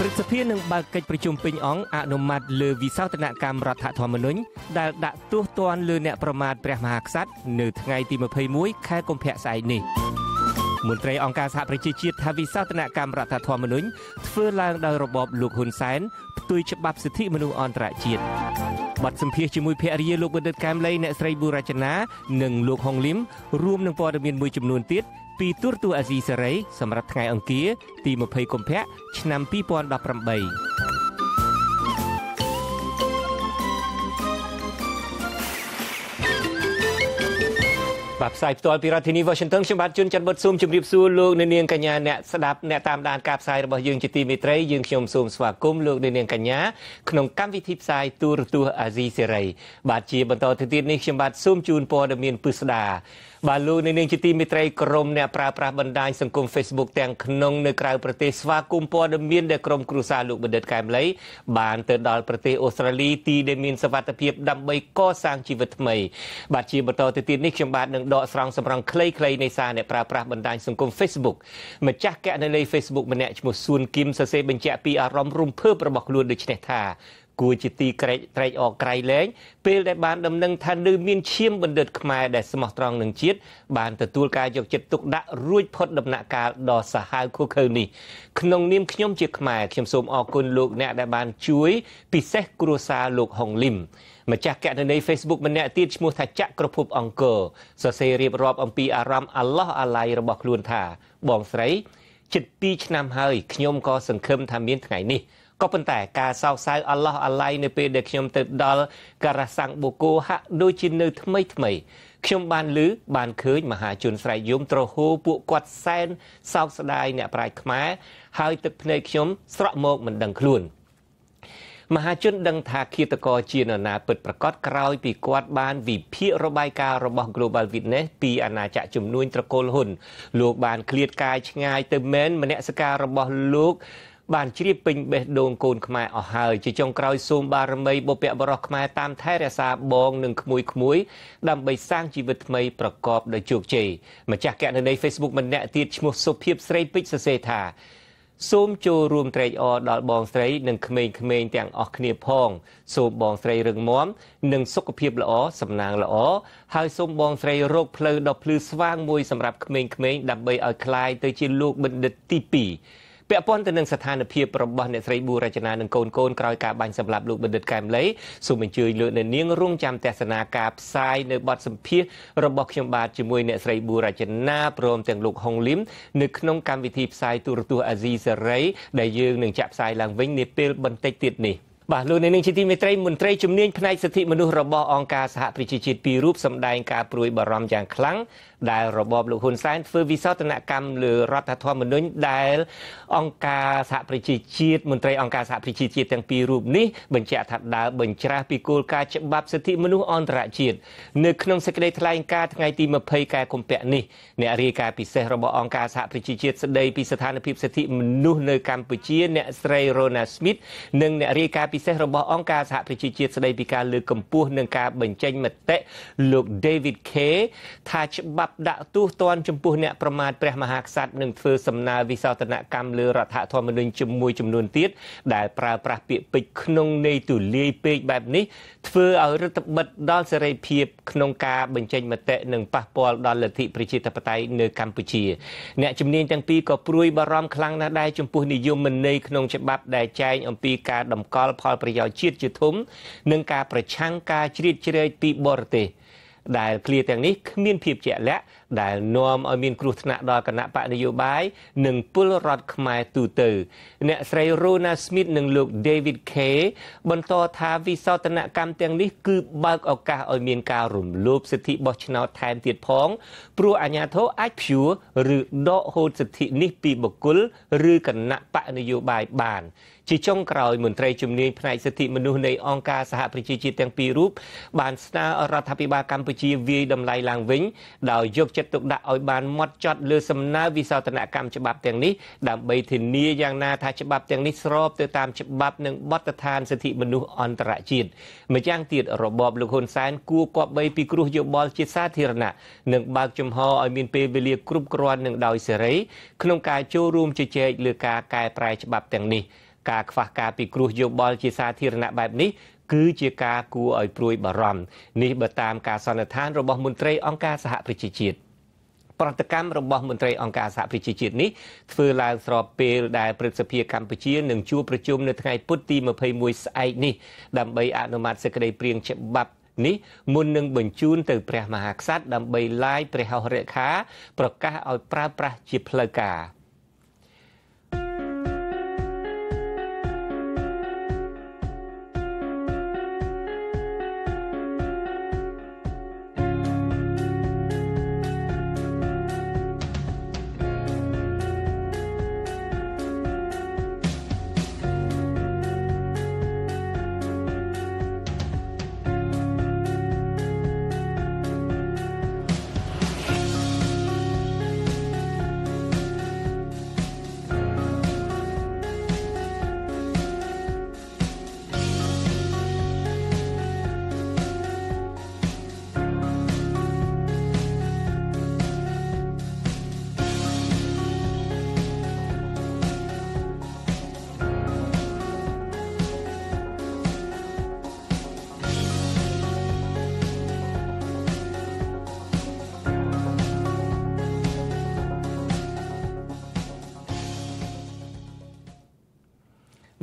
ព្រឹទ្ធសភានឹងបើកកិច្ចប្រជុំពេញអង្គអនុម័តលើវិសោធនកម្មរដ្ឋធម្មនុញ្ញដែលដាក់ទោសទណ្ឌលើអ្នកប្រមាថព្រះមហាក្សត្រនៅថ្ងៃទី21ខែកុម្ភៈស្អែកនេះមន្ត្រីអង្គការសហប្រជាជាតិថាវិសោធនកម្មរដ្ឋធម្មនុញ្ញធ្វើឡើងដោយរបបលោកហ៊ុនសែនផ្ទុយច្បាប់សិទ្ធិមនុស្សអន្តរជាតិបទសម្ភាសជាមួយភរិយាលោកបណ្ឌិតកែមលីអ្នកស្រីប៊ូរចនានិងលោកហុងលឹមរួមនឹងព័ត៌មានមួយចំនួនទៀត ពីទូរទស្សន៍អាស៊ីសេរីសម្រាប់ថ្ងៃអង្គារទី20កុម្ភៈឆ្នាំ2018បាទផ្សាយផ្ទាល់ពីរដ្ឋធានី Washington ខ្ញុំបាទជួនច័ន្ទបុតស៊ូមជម្រាបសួរលោកអ្នកនាងកញ្ញាអ្នកស្ដាប់អ្នកតាមដានការផ្សាយរបស់យើងជាទីមេត្រីយើងខ្ញុំសូមស្វាគមន៍លោកអ្នកនាងកញ្ញាក្នុងកម្មវិធីផ្សាយទូរទស្សន៍អាស៊ីសេរីបាទជាបន្តទៅទៀតនេះខ្ញុំបាទសូមជូនព័ត៌មានពិស្ដា បាទលោកនាងជាទីមេត្រីក្រុមអ្នកប្រើប្រាស់បណ្ដាញសង្គម Facebook ទាំងក្នុងនៅក្រៅប្រទេសស្វាគមន៍ព័ត៌មានដែលក្រុមគ្រួសារលោកបណ្ឌិតកែមលីបានទៅដល់ប្រទេសអូស្ត្រាលីទីដែលមានសវត្ថភាពដើម្បីកសាងជីវិតថ្មីបាទជាបន្តទៅទៀតនេះខ្ញុំបាទនឹងដកស្រង់សម្រងខ្លីៗនៃសារអ្នកប្រើប្រាស់បណ្ដាញសង្គម Facebook ម្ចាស់កណនី Facebook ម្នាក់ឈ្មោះសួនគឹមសរសេរបញ្ជាក់ពីអារម្មណ៍រំភើបរបស់ខ្លួនដូចនេះថា គួរជាទីក្រែកត្រេកអរក្រៃលែងពេលដែលបានដំណឹងថានៅមានឈាមបណ្ឌិតខ្មែរដែលស្មោះត្រង់នឹងជាតិបានទទួលការយកចិត្តទុកដាក់រួចផុតដំណាក់កាលដ៏សាហាវឃោឃៅនេះក្នុងនាមខ្ញុំជាខ្មែរខ្ញុំសូមអរគុណលោកអ្នកដែលបានជួយពិសេសគ្រួសារលោកហុងលឹមម្ចាស់កណនី Facebook ម្នាក់ទៀតឈ្មោះថាចក្រភពអង្គរសរសេររៀបរាប់អំពីអារម្មណ៍អាឡោះអាឡៃរបស់ខ្លួនថាបងស្រីជិត2ឆ្នាំហើយខ្ញុំក៏សង្ឃឹមថាមានថ្ងៃនេះ ក៏ប៉ុន្តែការសោកសៅអាឡោះអាឡៃនៅពេលដែលខ្ញុំទៅដល់ការ៉ាសាំងបូកូហាក់ដូចជានៅថ្មីថ្មីខ្ញុំបានឮបានឃើញមហាជនស្រែកយំត្រហូពួកគាត់សែនសោកស្ដាយអ្នកប្រាជ្ញខ្មែរហើយទឹកភ្នែកខ្ញុំស្រក់មកមិនដឹងខ្លួនមហាជនដឹងថាឃាតករជានរណាពិតប្រកបក្រោយពីគាត់បានវិភាគរបាយការណ៍របស់ Global Witness ពីអាណាចក្រជំនួញត្រកូលហ៊ុនលោកបានឃ្លាតកាយឆ្ងាយទៅមែនមនសិការរបស់លោក បានជ្រាបពេញបេះដូងកូនខ្មែរអស់ហើយជាចុងក្រោយសូមបារមីបុព្វបុរសខ្មែរតាមថែរក្សាបងនិងក្មួយក្មួយដើម្បីសាងជីវិតថ្មីប្រកបដោយជោគជ័យម្ចាស់កណនី Facebook ម្នាក់ទៀតឈ្មោះសុភាពស្រីពេជ្រសរសេរថាសូមចូលរួមត្រេកអរដល់បងស្រីនិងក្មេងៗទាំងអស់គ្នាផង សូមបងស្រីរឹងមាំនិងសុខភាពល្អសំណាងល្អហើយសូមបងស្រីរកផ្លូវដ៏ភ្លឺស្វាងមួយសម្រាប់ក្មេងៗដើម្បីឲ្យคลายទៅជាលោកបណ្ឌិតទី2 ពាក់ព័ន្ធទៅនឹងស្ថានភាពរបស់អ្នកស្រីប៊ូរចនានិងកូនកូនក្រោយការបាញ់សម្លាប់លោកបណ្ឌិតកែមលីសូមអញ្ជើញលោកអ្នកនាងរងចាំទស្សនាការផ្សាយនៅបទសម្ភាសរបស់ខ្ញុំបាទជាមួយអ្នកស្រីប៊ូរចនាព្រមទាំងលោកហុងលឹមនៅក្នុងកម្មវិធីផ្សាយទូរទស្សន៍អាស៊ីសេរីដែលយើងនឹងចាក់ផ្សាយឡើងវិញនាពេលបន្តិចទៀតនេះបាទលោកនាងជាទីមេត្រីមន្ត្រីជំនាញផ្នែកសិទ្ធិមនុស្សរបស់អង្គការសហប្រជាជាតិពីររូបសម្ដែងការព្រួយបារម្ភយ៉ាងខ្លាំង ដែលរបបលោកហ៊ុនសែនធ្វើវិសោធនកម្មលើរដ្ឋធម្មនុញ្ញដែលអង្គការសហប្រជាជាតិមន្ត្រីអង្គការសហប្រជាជាតិទាំងពីររូបនេះបញ្ជាក់ថាដើរបញ្ច្រាស់ពីគោលការណ៍ច្បាប់សិទ្ធិមនុស្សអន្តរជាតិនៅក្នុងសេចក្តីថ្លែងការណ៍ថ្ងៃទី20ខែកុម្ភៈនេះអ្នករាយការណ៍ពិសេសរបស់អង្គការសហប្រជាជាតិស្ដីពីស្ថានភាពសិទ្ធិមនុស្សនៅកម្ពុជាអ្នកស្រី Rona Smith និងអ្នករាយការណ៍ពិសេសរបស់អង្គការសហប្រជាជាតិស្ដីពីការលើកកម្ពស់និងការបញ្ចេញមតិលោក David K ថាច្បាប់ប់ដាក់ទោសទណ្ឌចំពោះអ្នកប្រមាថព្រះមហាក្សត្រនិងធ្វើសំណើវិសោធនកម្មលើរដ្ឋធម្មនុញ្ញជាមួយចំនួនទៀតដែលប្រើប្រាស់ពាក្យពេចន៍ក្នុងន័យទូលាយពេកបែបនេះធ្វើឲ្យរដ្ឋបិទដល់សេរីភាពក្នុងការបញ្ចេញមតិនិងប៉ះពាល់ដល់លទ្ធិប្រជាធិបតេយ្យនៅកម្ពុជា អ្នកជំនាញទាំងពីរក៏ព្រួយបារម្ភខ្លាំងណាស់ដែរចំពោះនិយមន័យក្នុងច្បាប់ដែលចែងអំពីការតម្កល់ផលប្រយោជន៍ជាតិជាធំ និងការប្រឆាំងការជ្រៀតជ្រែកពីបរទេស ដែលឃ្លាទាំងនេះគ្មានភាពជាក់លាក់ដែលនាំឲ្យមានគ្រោះថ្នាក់ដល់គណៈបកនយោបាយនិងពលរដ្ឋខ្មែរទូទៅអ្នកស្រី Rona Smith និងលោក David K បន្តថាវិសោធនកម្មទាំងនេះគឺបើកឱកាសឲ្យមានការរំលោភសិទ្ធិបោះឆ្នោតថែមទៀតផងព្រោះអាជ្ញាធរអាចព្យួរឬដកហូតសិទ្ធិនេះពីបុគ្គលឬគណៈបកនយោបាយបាន ជាចុងក្រោយមន្ត្រីជំនាញផ្នែកសិទ្ធិមនុស្សនៃអង្គការសហប្រជាជាតិទាំងពីររូបបានស្នើរដ្ឋាភិបាលកម្ពុជាវាយតម្លៃឡើងវិញដោយយកចិត្តទុកដាក់ឲ្យបានម៉ត់ចត់លើសំណើវិសោធនកម្មច្បាប់ទាំងនេះដើម្បីធានាយ៉ាងណាថាច្បាប់ទាំងនេះស្របទៅតាមច្បាប់និងបទដ្ឋានសិទ្ធិមនុស្សអន្តរជាតិម្យ៉ាងទៀតរបបលោកហ៊ុនសែនគួរគប្បីពីគ្រោះយោបល់ជាសាធារណៈនិងបើកចំហឲ្យមានពេលវេលាគ្រប់គ្រាន់និងដោយសេរីក្នុងការចូលរួមជជែកលើការកែប្រែច្បាប់ទាំងនេះ ការខ្វះការពិគ្រោះយោបល់ជាសាធារណៈបែបនេះគឺជាការគួរឲ្យព្រួយបារម្ភនេះបើតាមការសន្និដ្ឋានរបស់មន្ត្រីអង្គការសហប្រជាជាតិប្រតិកម្មរបស់មន្ត្រីអង្គការសហប្រជាជាតិនេះធ្វើឡើងស្របពេលដែលព្រឹទ្ធសភាកម្ពុជានឹងជួបប្រជុំនៅថ្ងៃពុធទី21ស្អែកនេះដើម្បីអនុម័តសេចក្តីព្រាងច្បាប់នេះមុននឹងបញ្ជូនទៅព្រះមហាក្សត្រដើម្បីឡាយព្រះហស្ថរក្សាប្រកាសឲ្យប្រើប្រាស់ជាផ្លូវការ។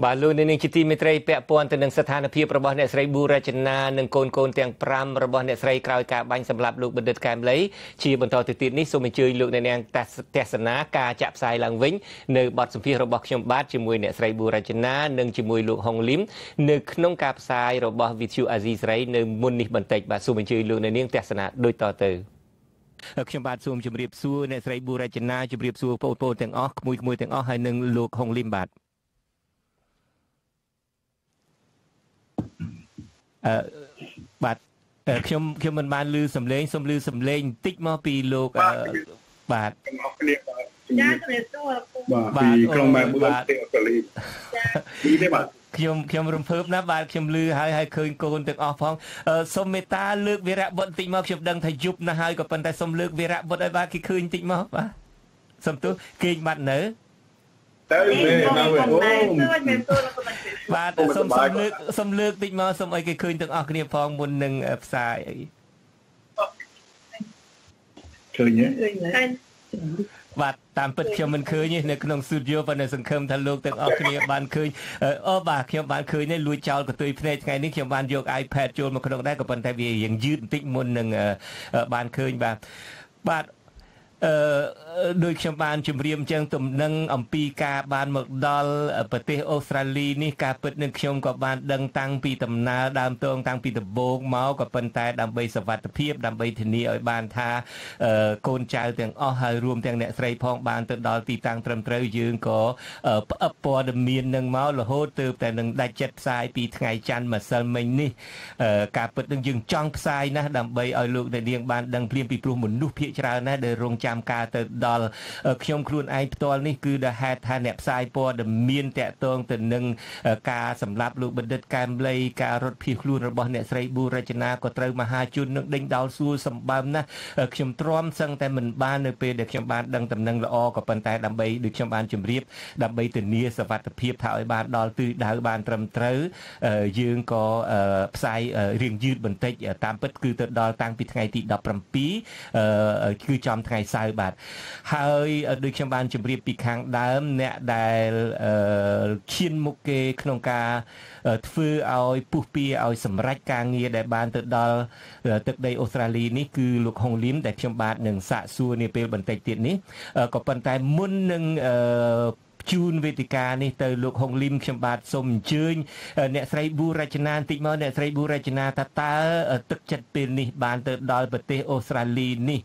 បាទលោកនាងជាទីមេត្រីពាក់ព័ន្ធទៅនឹងស្ថានភាពរបស់អ្នកស្រីប៊ូរចនានិងកូនកូនទាំង5របស់អ្នកស្រីក្រោយការបាញ់សម្លាប់លោកបណ្ឌិតកែមលីជាបន្តទៅទៀតនេះសូមអញ្ជើញលោកនាងទស្សនាការចាក់ផ្សាយឡើងវិញនៅបទសម្ភាសន៍របស់ខ្ញុំបាទជាមួយអ្នកស្រីប៊ូរចនានិងជាមួយលោកហុងលឹមនៅក្នុងការផ្សាយរបស់ Vithu Azizi ស្រីនៅមុននេះបន្តិចបាទសូមអញ្ជើញលោកនាងទស្សនាដូចតទៅខ្ញុំបាទសូមជម្រាបសួរអ្នកស្រីប៊ូរចនាជម្រាបសួរបងប្អូនទាំងអស់ក្មួយៗទាំងអស់ហើយនិងលោកហុងលឹមបាទ អឺបាទខ្ញុំខ្ញុំមិនបានឮសំឡេងសូមឮសំឡេងបន្តិចមកពីលោកបាទអរគ្នាចាជំរាបសួរបាទពីក្រុងម៉ែមួយទីអូស្ត្រាលីចានេះបាទខ្ញុំខ្ញុំរំភើបណាស់បាទខ្ញុំលឺហើយហើយឃើញកូនទាំងអស់ផងសូមមេត្តាលើកវីរៈបុត្របន្តិចមកខ្ញុំដឹងថាយប់ណាស់ហើយក៏ប៉ុន្តែសូមលើកវីរៈបុត្រឲ្យបាទគេឃើញបន្តិចមកបាទសូមទោសគេងបាត់នៅទៅ មែនណាវិញអូបាទសូមសូមលើកសូមលើកតិចមកសូមឲ្យគេឃើញទាំងអស់គ្នាផងមុននឹងផ្សាយអីឃើញទេបាទតាមពិតខ្ញុំមិនឃើញទេនៅក្នុងស៊ូឌីយោប៉ុន្តែសង្ឃឹមថាលោកទាំងអស់គ្នាបានឃើញអូបាទខ្ញុំបានឃើញទេលួចចោលកតុយភ្នែកថ្ងៃនេះខ្ញុំបានយក iPad ចូលមកក្នុងដែរក៏ប៉ុន្តែវារៀងយឺតបន្តិចមុននឹងបានឃើញបាទបាទ អឺដោយខ្ញុំបានជម្រាបចឹងទំនឹងអំពីការបានមកដល់ប្រទេសអូស្ត្រាលីនេះការពិតនឹងខ្ញុំក៏បានដឹងតាំងពីដំណើរដើមតងតាំងពីដំបូងមកក៏ប៉ុន្តែដើម្បីសវត្ថភាពដើម្បីធានាឲ្យបានថាកូនចៅទាំងអស់ហើយរួមទាំងអ្នកស្រីផងបានទៅដល់ទីតាំងត្រឹមត្រូវយើងក៏ផ្អឹបព័ត៌មាននឹងមករហូតទើបតែនឹងដាច់ចិត្តផ្សាយពីថ្ងៃច័ន្ទម្សិលមិញនេះការពិតនឹងយើងចង់ផ្សាយណាស់ដើម្បីឲ្យលោកអ្នកនាងបានដឹងភ្លាមពីព្រោះមនុស្សភាគច្រើនណាស់ដែលរងចាំការទៅដល់ខ្ញុំខ្លួនឯងផ្ទាល់នេះគឺដែលហេតុថាអ្នកផ្សាយព័ត៌មានតកតងទៅនឹងការសម្លាប់លោកបណ្ឌិតកែមលីការរត់ភៀសខ្លួនរបស់អ្នកស្រីប៊ូរចនាក៏ត្រូវមហាជននឹងដេញដោលសួរសម្បើមណាស់ខ្ញុំទ្រាំសឹងតែមិនបាននៅពេលដែលខ្ញុំបានដឹងដំណឹងល្អក៏ប៉ុន្តែដើម្បីដូចខ្ញុំបានជម្រាបដើម្បីធានាសវត្ថភាពថាឲ្យបានដល់ទិសដៅបានត្រឹមត្រូវយើងក៏ផ្សាយរៀងយឺតបន្តិចតាមពិតគឺទៅដល់តាំងពីថ្ងៃទី17គឺចំថ្ងៃសៅរ៍បាទហើយដូចខ្ញុំបានជម្រាបពីខាងដើមអ្នកដែលឈានមុខគេក្នុងការធ្វើឲ្យពុះពៀឲ្យសម្រេចការងារដែលបានទៅដល់ទឹកដីអូស្ត្រាលីនេះគឺលោកហុងលីមដែលខ្ញុំបាទនឹងសាកសួរនាពេលបន្តិចទៀតនេះក៏ប៉ុន្តែមុននឹង ជូនវេទិកានេះទៅលោកហុងលឹមខ្ញុំបាទសូមអញ្ជើញអ្នកស្រីប៊ូរចនាបន្តិចមកអ្នកស្រីប៊ូរចនាថាតើទឹកចិត្តពេលនេះបានទៅដល់ប្រទេសអូស្ត្រាលីនេះ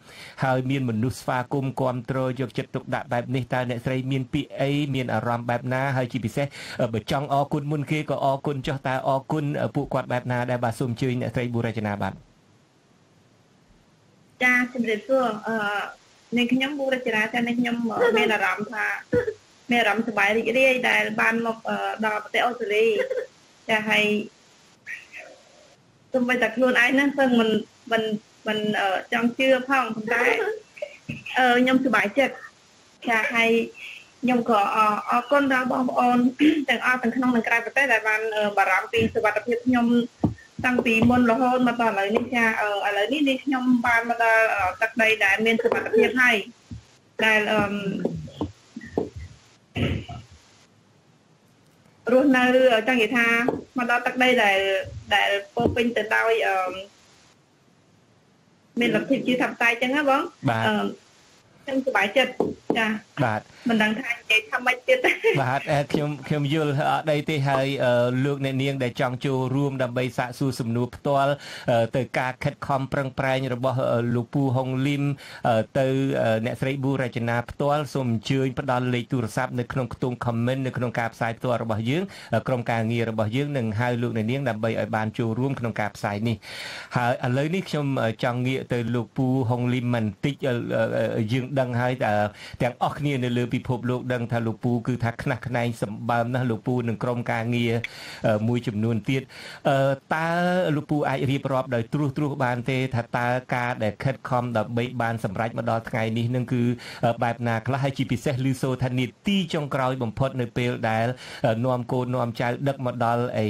ហើយមានមនុស្សស្វាគមន៍គ្រប់គ្រងយកចិត្តទុកដាក់បែបនេះតើអ្នកស្រីមានពីអីមានអារម្មណ៍បែបណាហើយជាពិសេសបើចង់អរគុណមុនគេក៏អរគុណចុះតើអរគុណពួកគាត់បែបណាដែរបាទសូមអញ្ជើញអ្នកស្រីប៊ូរចនាបាទចាជំរាបសួរអឺនាងខ្ញុំប៊ូរចនាចានាងខ្ញុំមានអារម្មណ៍ថា មានអារម្មណ៍សប្បាយរីករាយដែលបានមកដល់ប្រទេសអូស្ត្រាលីចាហើយទោះបីតែខ្លួនឯងហ្នឹងសឹងមិនមិនមិនចង់ជឿផងប៉ុន្តែអឺខ្ញុំសប្បាយចិត្តចាហើយខ្ញុំក៏អរគុណដល់បងប្អូនទាំងអស់ទាំងក្នុងនិងក្រៅប្រទេសដែលបានបារម្ភពីសុខភាពខ្ញុំតាំងពីមុនរហូតមកដល់ឥឡូវនេះចាឥឡូវនេះនេះខ្ញុំបានមកដល់ទឹកដីដែលមានសុខភាពហើយដែលអឺ រស់នៅចង់និយាយថាមកដល់ទឹកដីដែលដែលពោពេញទៅដោយអឺមានលទ្ធិជាធម្មតាអញ្ចឹងណាបងបាទ ខ្ញុំសប្បាយចិត្តចាបាទមិនដឹងថានិយាយថាម៉េចទៀតបាទខ្ញុំខ្ញុំយល់អត់ដីទេហើយលោកអ្នកនាងដែលចង់ចូលរួមដើម្បីសាកសួរសំណួរផ្ទាល់ទៅការខិតខំប្រឹងប្រែងរបស់លោកពូហុងលឹមទៅអ្នកស្រីប៊ូរចនាផ្ទាល់សូមអញ្ជើញផ្ដល់លេខទូរស័ព្ទនៅក្នុងខ្ទង់ comment នៅក្នុងការផ្សាយផ្ទាល់របស់យើងក្រុមការងាររបស់យើងនឹងហៅលោកអ្នកនាងដើម្បីឲ្យបានចូលរួមក្នុងការផ្សាយនេះហើយឥឡូវនេះខ្ញុំចង់ងាកទៅលោកពូហុងលឹមបន្តិចយើងដឹងហើយទាំងអស់គ្នានៅលើពិភពលោកដឹងថាលោកពូគឺថាខ្នះខ្នែងសម្បើមណាស់លោកពូនឹងក្រុមការងារមួយចំនួនទៀតតើលោកពូអាចរៀបរាប់ដោយត្រួសត្រាសបានទេ ថាតើការដែលខិតខំដើម្បីបានសម្រេចមកដល់ថ្ងៃនេះនឹងគឺបែបណាខ្លះហើយជាពិសេសលឺសូថានីតិចុងក្រោយបំផុតនៅពេលដែលនាំកូននាំចៅដឹកមកដល់អី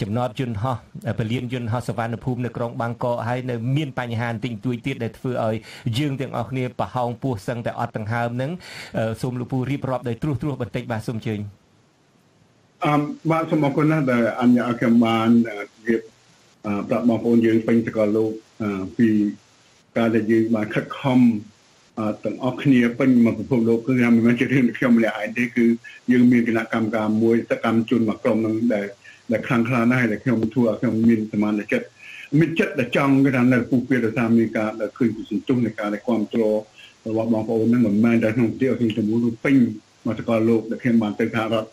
ចំណតយន្តហោះពលានយន្តហោះសវណ្ណភូមិនៅក្រុងបាងកកហើយនៅមានបញ្ហាបន្តិចតួចទៀតដែលធ្វើឲ្យយើងទាំងអស់គ្នាប្រហោងពោះសឹងតែអត់ដង្ហើមនឹងសូមលោកពូរៀបរាប់ដោយត្រួសត្រាសបន្តិចបាទសូមអញ្ជើញអមបាទសូមអរគុណណាស់ដែលអញ្ញាកម្មបានរៀបប្រាប់បងប្អូនយើងពេញសកលលោកពីការដែលយើងបានខិតខំទាំងអស់គ្នាពេញមកពិភពលោកគឺមិនមែនជារឿងខ្ញុំម្នាក់ឯងទេគឺយើងមានគណៈកម្មការមួយសកម្មជនមួយក្រុមនឹងដែល ដែលខ្លាំងខ្លាណាស់ហើយដែលខ្ញុំធ្វើឲ្យខ្ញុំមានសមានចិត្តមានចិត្តដែលចង់គេថានៅពុះពេលតាមមានការដែលឃើញពីសន្ទុះនៃការដែលគ្រប់គ្រងរបស់បងប្អូនហ្នឹងមិនមែនតែក្នុងប្រទេសអ៊ីទាំងមូលពេញមកសកលលោកដែលខ្ញុំបានទៅថារដ្ឋ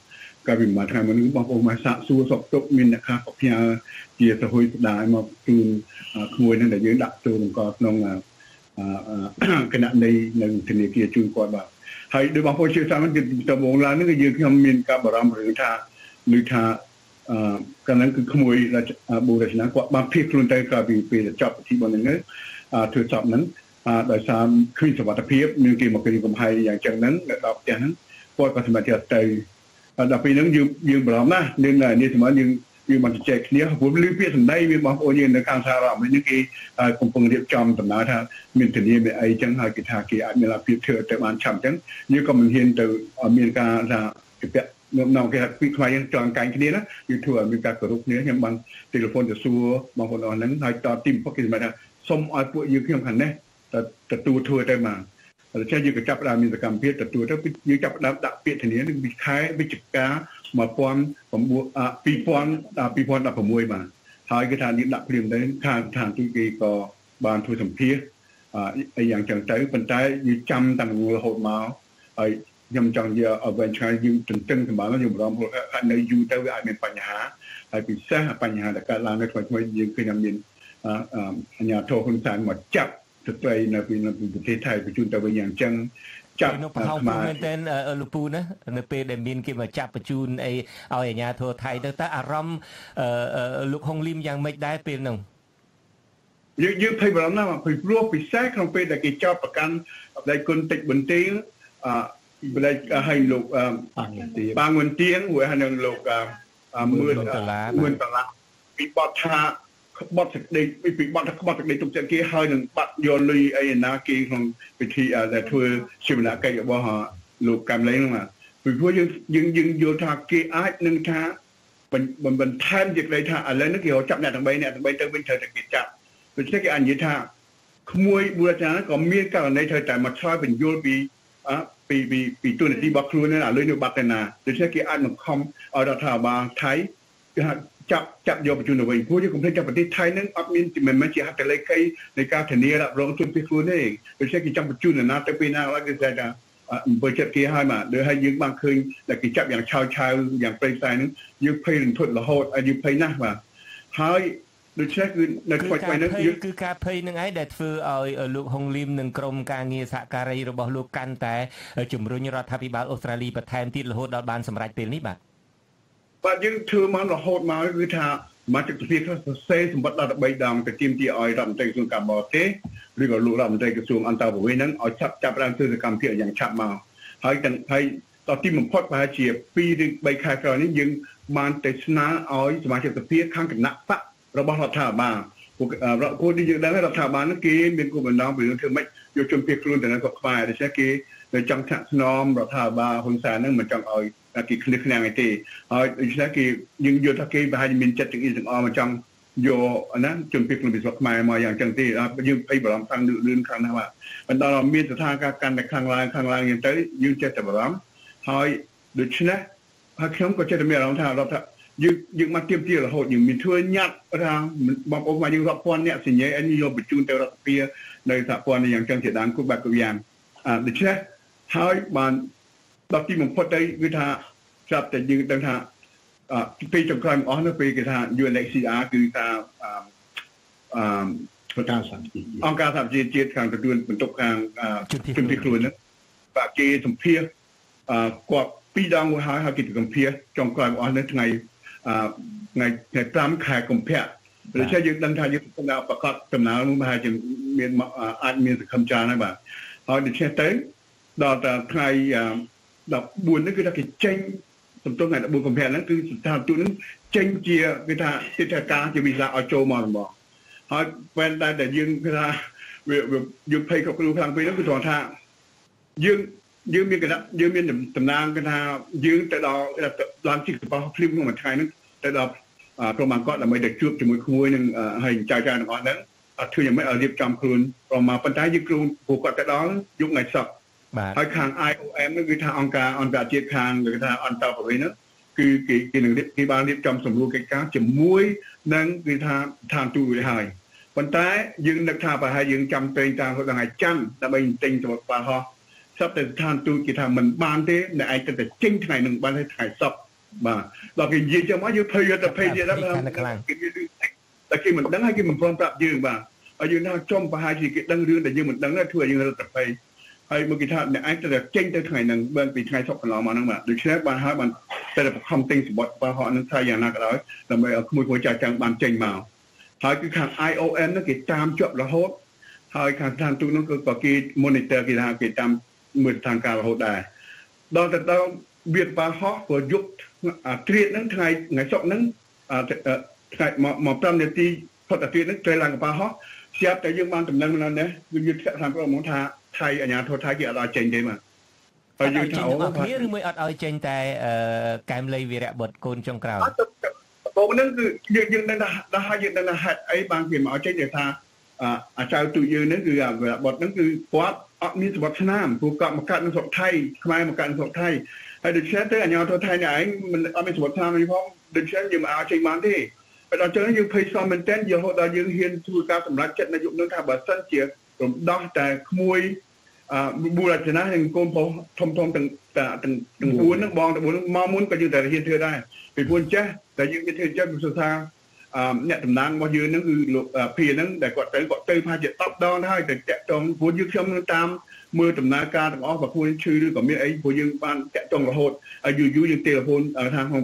កាលពីមួយថ្ងៃមុននេះបងប្អូនមកសាកសួរសុខទុក្ខមានអ្នកខ្លះក៏ផ្ញើជាទៅហុយស្ដាយមកជូនក្មួយហ្នឹងដែលយើងដាក់ចូលក្នុងក្នុងគណៈនៃនឹងធនាគារជូនគាត់បាទហើយដោយបងប្អូនជឿថាមិនដំបូងឡើងនេះគឺយើងខ្ញុំមានការបារម្ភរឿងថាឮថា អឺកាលហ្នឹងគឺក្មួយបូរចនាគាត់បានភៀសខ្លួនទៅក្រោយពីពេលចប់ពិធីបុណ្យហ្នឹងអឺធ្វើចប់ហ្នឹងអឺដោយសារឃើញសុខភាពមានគេមកគិតកំហែងយ៉ាងចឹងហ្នឹងដល់ផ្ទះហ្នឹងគាត់ក៏សម្រេចចិត្តទៅដល់ពេលហ្នឹងយើងយើងបារម្ភណាស់នឹងនេះសម្រាប់យើងយើងបានចែកគ្នាព្រោះលឺពាក្យសម្ដីមានបងប្អូនយើងនៅខាងសារ៉ាប់នេះគេកំពុងរៀបចំដំណើរថាមានធានាមានអីចឹងហើយគេថាគេអាចមានលទ្ធភាពធ្វើទៅបានឆាប់ចឹងយើងក៏មិនហ៊ានទៅមានការថាពាក់ ខ្ញុំនៅគេថាពីខ្វាយយើងចង់កាញ់គ្នាណាយើងធ្វើឲ្យមានការគោរពគ្នាខ្ញុំបានទូរស័ព្ទទៅសួរបងប្អូនអស់ហ្នឹងហើយតទីបំផុតគេសម្រាប់ថាសុំឲ្យពួកយើងខ្ញុំខាងនេះទទួលធ្វើទៅមកហើយចេះយើងក៏ចាប់ដើមមានសកម្មភាពទទួលទៅយើងចាប់ដើមដាក់ពាក្យធានានឹងពីខែវិច្ឆិកា2009 2016បាទហើយគេថាយើងដាក់ព្រៀងទៅខាងឋានទីគេក៏បានធ្វើសម្ភារអីយ៉ាងចឹងទៅប៉ុន្តែយើងចាំតាំងរហូតមកហើយ ខ្ញុំចង់និយាយឲ្យវិញឆ្ងាយយើងទន្ទឹងសម្រាប់ខ្ញុំរំថានៅយូរទៅវាអាចមានបញ្ហាហើយពិសេសបញ្ហាដែលកើតឡើងនៅថ្មីថ្មីយើងឃើញថាមានអញ្ញាធរហ៊ុនសែនមកចាប់ស្ត្រីនៅពីប្រទេសថៃបញ្ជូនទៅវិញយ៉ាងចឹងចាប់នៅប្រហោងមែនតើលោកពូណានៅពេលដែលមានគេមកចាប់បញ្ជូនអីឲ្យអាជ្ញាធរថៃទៅតើអារម្មណ៍លោកហុងលីមយ៉ាងម៉េចដែរពេលហ្នឹងយើងយើងភ័យបារម្ភណាស់ពីព្រោះពិសេសក្នុងពេលដែលគេចោទប្រកាន់ដែលគុណតិចបន្ទាអឺ បលេចឲ្យលោកបាងវន្ទៀងមួយហើយនឹងលោកមឿនដុល្លារមឿនដុល្លារពីបទថាក្បត់សេចក្តីពីបទថាក្បត់សេចក្តីទុកចិត្តគេហើយនឹងបាត់យកលុយអីណាគេក្នុងពិធីដែលធ្វើជាមនកិច្ចរបស់លោកកំលេងហ្នឹងពីព្រោះយើងយើងយើងយល់ថាគេអាចនឹងថាបន្ថែមជាក្តីថាឥឡូវនេះគេរកចាប់អ្នកទាំង3អ្នកទាំង3ទៅវិញត្រូវតែគេចាប់ដូច្នេះគេអាចនិយាយថាក្មួយបុរចាក៏មានករណីត្រូវតែមកឆ្លើយបញ្យល់ពី ពីពីពីទូនាទីរបស់ខ្លួននេះឥឡូវនៅបាត់ទៅណាដូច្នេះគេអាចបង្ខំឲ្យរដ្ឋាភិបាលថៃគឺហៅចាប់ចាប់យកបញ្ជូនទៅវិញព្រោះយើងកុំភ្លេចថាប្រទេសថៃនឹងអត់មានមិនមែនជាហត្ថលេខីនៃការធានារ៉ាប់រងជនពីខ្លួនទេដូច្នេះគេចាំបញ្ជូនណាទៅពេលណាឡើយគេថាអំពើចិត្តគេហើយបាទដូចឲ្យយើងបានឃើញតែគេចាប់យ៉ាងឆាវឆាវយ៉ាងព្រៃផ្សៃហ្នឹងយើងភ័យរន្ធត់រហូតហើយយើងភ័យណាស់បាទហើយ ដូច្នេះគឺនៅថ្មីថ្មីនេះគឺការភ័យនឹងឯងដែលធ្វើឲ្យលោកហុងលីមនិងក្រុមការងារសហការីរបស់លោកកាន់តែជំរុញរដ្ឋាភិបាលអូស្ត្រាលីបន្ថែមទៀតរហូតដល់បានសម្រេចពេលនេះបាទបាទយើងធ្វើមករហូតមកគឺថាសមាជិកសភាខ្លះសរសេរសម្បត្តិដល់13ដងទៅទាមទារឲ្យរដ្ឋមន្ត្រីក្រសួងការបរទេសឬក៏លោករដ្ឋមន្ត្រីក្រសួងអន្តរប្រវេសន៍ហ្នឹងឲ្យចាប់ចាប់ដើមធ្វើសកម្មភាពយ៉ាងឆាប់មកហើយទាំងហើយដល់ទីបំផុតប្រហែលជា2ឬ3ខែក្រោយនេះយើងបានទៅស្នើឲ្យសមាជិកសភាខាងគណៈបក របស់រដ្ឋាភិបាលពួកគោលទីយើងដឹងរដ្ឋាភិបាលហ្នឹងគេមានគោលបំណងពីរឿងធ្វើម៉េចយកជនភៀសខ្លួនទៅនៅស្រុកខ្មែរដូច្នេះគេនៅចង់ឆាក់ស្នំរដ្ឋាភិបាលហ៊ុនសែនហ្នឹងមិនចង់ឲ្យគេឃ្លៀសឃ្លាំងអីទេហើយដូច្នេះគេយើងយល់ថាគេប្រហែលមានចិត្តទាំងអ៊ីទាំងអមកចង់យកណាជនភៀសខ្លួនពីស្រុកខ្មែរមកយ៉ាងចឹងទេយើងភ័យបារម្ភខាងលឿនខាងណាស់បាទបណ្ដាលមានស្ថានភាពកាន់តែខ្លាំងឡើងខ្លាំងឡើងយ៉ាងទៅយើងចេះតែបារម្ភហើយដូច្នេះហើយខ្ញុំក៏ចេះតែមានអារម្មណ៍ថារដ្ឋ យើងយើងមកទៀមទារហូតយើងមានធ្វើញាត់ថាបងប្អូនមកយើងរាប់ពាន់អ្នកសញ្ញេអីយកបញ្ជូនទៅរដ្ឋាភិបាលនៅសហព័ន្ធយ៉ាងចឹងជាដើមគ្រប់បែបគ្រប់យ៉ាងអឺដូច្នេះហើយបានដល់ទីបំផុតទៅគឺថាចាប់តែយើងដឹងថាអឺពេលចុងក្រោយអស់នោះពេលគេថា UNHCR គឺថាអឺអឺអង្គការសហជីវជាតិអង្គការសហជីវជាតិខាងទទួលបន្ទុកខាងជំនាញខ្លួនហ្នឹងបាទគេសម្ភាសអឺគាត់ពីរដងមួយហើយហើយគេទៅសម្ភាសចុងក្រោយអស់នេះថ្ងៃអឺ ថ្ងៃថ្ងៃ5ខែកុម្ភៈដូច្នេះយើងដឹងថាយើងកំពុងប្រកាសដំណើរនោះប្រហែលជាមានអាចមានសង្ឃឹមច្រើនហើយបាទហើយដូច្នេះទៅដល់តែថ្ងៃ14នេះគឺថាគេចេញសំទោសថ្ងៃ14កុម្ភៈហ្នឹងគឺស្ថានទូតហ្នឹងចេញជាគេថាសិទ្ធិការជាវីសាឲ្យចូលមកហ្មងហើយពេលដែលតែយើងគេថាវាយើងភ័យគ្រប់គ្រងខ្លាំងពេកហ្នឹងគឺត្រង់ថាយើង យើងមានគណៈយើងមានតំណាងគេថាយើងទៅដល់ឡើងជិះកបោះភ្លាមក្នុងមួយថ្ងៃហ្នឹងទៅដល់ក្រុមអង្គកដើម្បីទៅជួបជាមួយក្មួយនឹងហើយចៅចៅទាំងអស់ហ្នឹងអត់ធ្វើយ៉ាងម៉េចឲ្យរៀបចំខ្លួនប្រមាប៉ុន្តែយើងគ្រូពួកគាត់ទៅដល់យុគថ្ងៃសប្តាហ៍បាទហើយខាង IOM នោះគឺថាអង្គការអន្តរជាតិខាងគេថាអន្តរប្រវេសន៍នោះគឺគេគេនឹងគេបានរៀបចំសម្រួលកិច្ចការជាមួយនឹងគឺថាឋានទូតរួចហើយប៉ុន្តែយើងនឹកថាប្រហែលយើងចាំពេញតាមថ្ងៃច័ន្ទដើម្បីទិញសម្បត្តិបាល់ហោះ សពតែស្ថានទូតគេថាមិនបានទេអ្នកឯងទៅតែចេញថ្ងៃនឹងបានថ្ងៃសប្តាហ៍បាទដល់គេនិយាយចឹងមកយើងភ័យទៅភ័យទៀតដល់គេតែគេមិនដឹងហើយគេមិនព្រមប្រាប់យើងបាទហើយយើងថាចំប្រហែលជាគេដឹងរឿងដែលយើងមិនដឹងធ្វើឲ្យយើងរត់ទៅភ័យហើយមកគេថាអ្នកឯងទៅចេញទៅថ្ងៃហ្នឹងបានពីថ្ងៃសុកកន្លងមកហ្នឹងបាទដូច្នេះបានហើយបានតែបខំទិញសម្បត្តិបើហោះនឹងថាយ៉ាងណាក៏ដោយដើម្បីឲ្យក្មួយមួយចាស់ចាំងបានចេញមកហើយគឺខាង IOM ហ្នឹងគេតាមជាប់រហូតហើយខាងស្ថានទូតនោះគឺក៏គេ monitor គេថាគេតាម មើលស្ថានភាពរហូតដែរដល់ទៅដល់វាបាហោះក៏យុគត្រៀតហ្នឹងថ្ងៃថ្ងៃសុកហ្នឹងថ្ងៃមក5នាទីផុតអាត្រៀតហ្នឹងត្រូវឡើងកប៉ាហោះស្រាប់តែយើងបានដំណឹងនៅនេះគឺយើងធាក់តាមប្រមកថាថៃអាញាធរថៃគេអត់ឲ្យចេញទេបាទហើយយើងថាអូគ្នាឬមួយអត់ឲ្យចេញតែកែមលីវីរៈបុតកូនចុងក្រោយបងហ្នឹងគឺយើងយើងដឹងថាដល់ហើយយើងដឹងថាហេតុអីបានគេមកចេញគេថាអាចៅទូយើងហ្នឹងគឺវីរៈបុតហ្នឹងគឺគាត់ អត់មានសម្បត្តិឆ្នាំព្រោះគាត់មកកាត់នៅស្រុកថៃខ្មែរមកកាត់នៅស្រុកថៃហើយដូច្នេះទៅអាញាធរថៃនេះឯងមិនអត់មានសម្បត្តិឆ្នាំនេះផងដូច្នេះយើងមិនអាចចេញបានទេតែដល់ចឹងយើងភ័យស្មមែនតើរហូតដល់យើងហ៊ានធ្វើការសម្រេចចិត្តនៅយុគនោះថាបើសិនជារំដោះតែក្មួយអឺបុរចនានិងកូនប្រុសធំធំទាំងទាំងទាំង4ហ្នឹងបងទាំង4ហ្នឹងមកមុនក៏យើងតែហ៊ានធ្វើដែរពីព្រោះចេះតែយើងគេធ្វើចិត្តគឺថា អឺអ្នកតំណាងរបស់យើងហ្នឹងគឺលោកភីហ្នឹងដែលគាត់ទៅគាត់ទៅផាជា10ដងហើយតែតាក់តងព្រោះយើងខ្ញុំនឹងតាមមើលដំណើរការទាំងអស់បើខ្លួនឈឺឬក៏មានអីព្រោះយើងបានតាក់តងរហូតហើយយូរយូរយើងទេលេហ្វូនថាក្នុង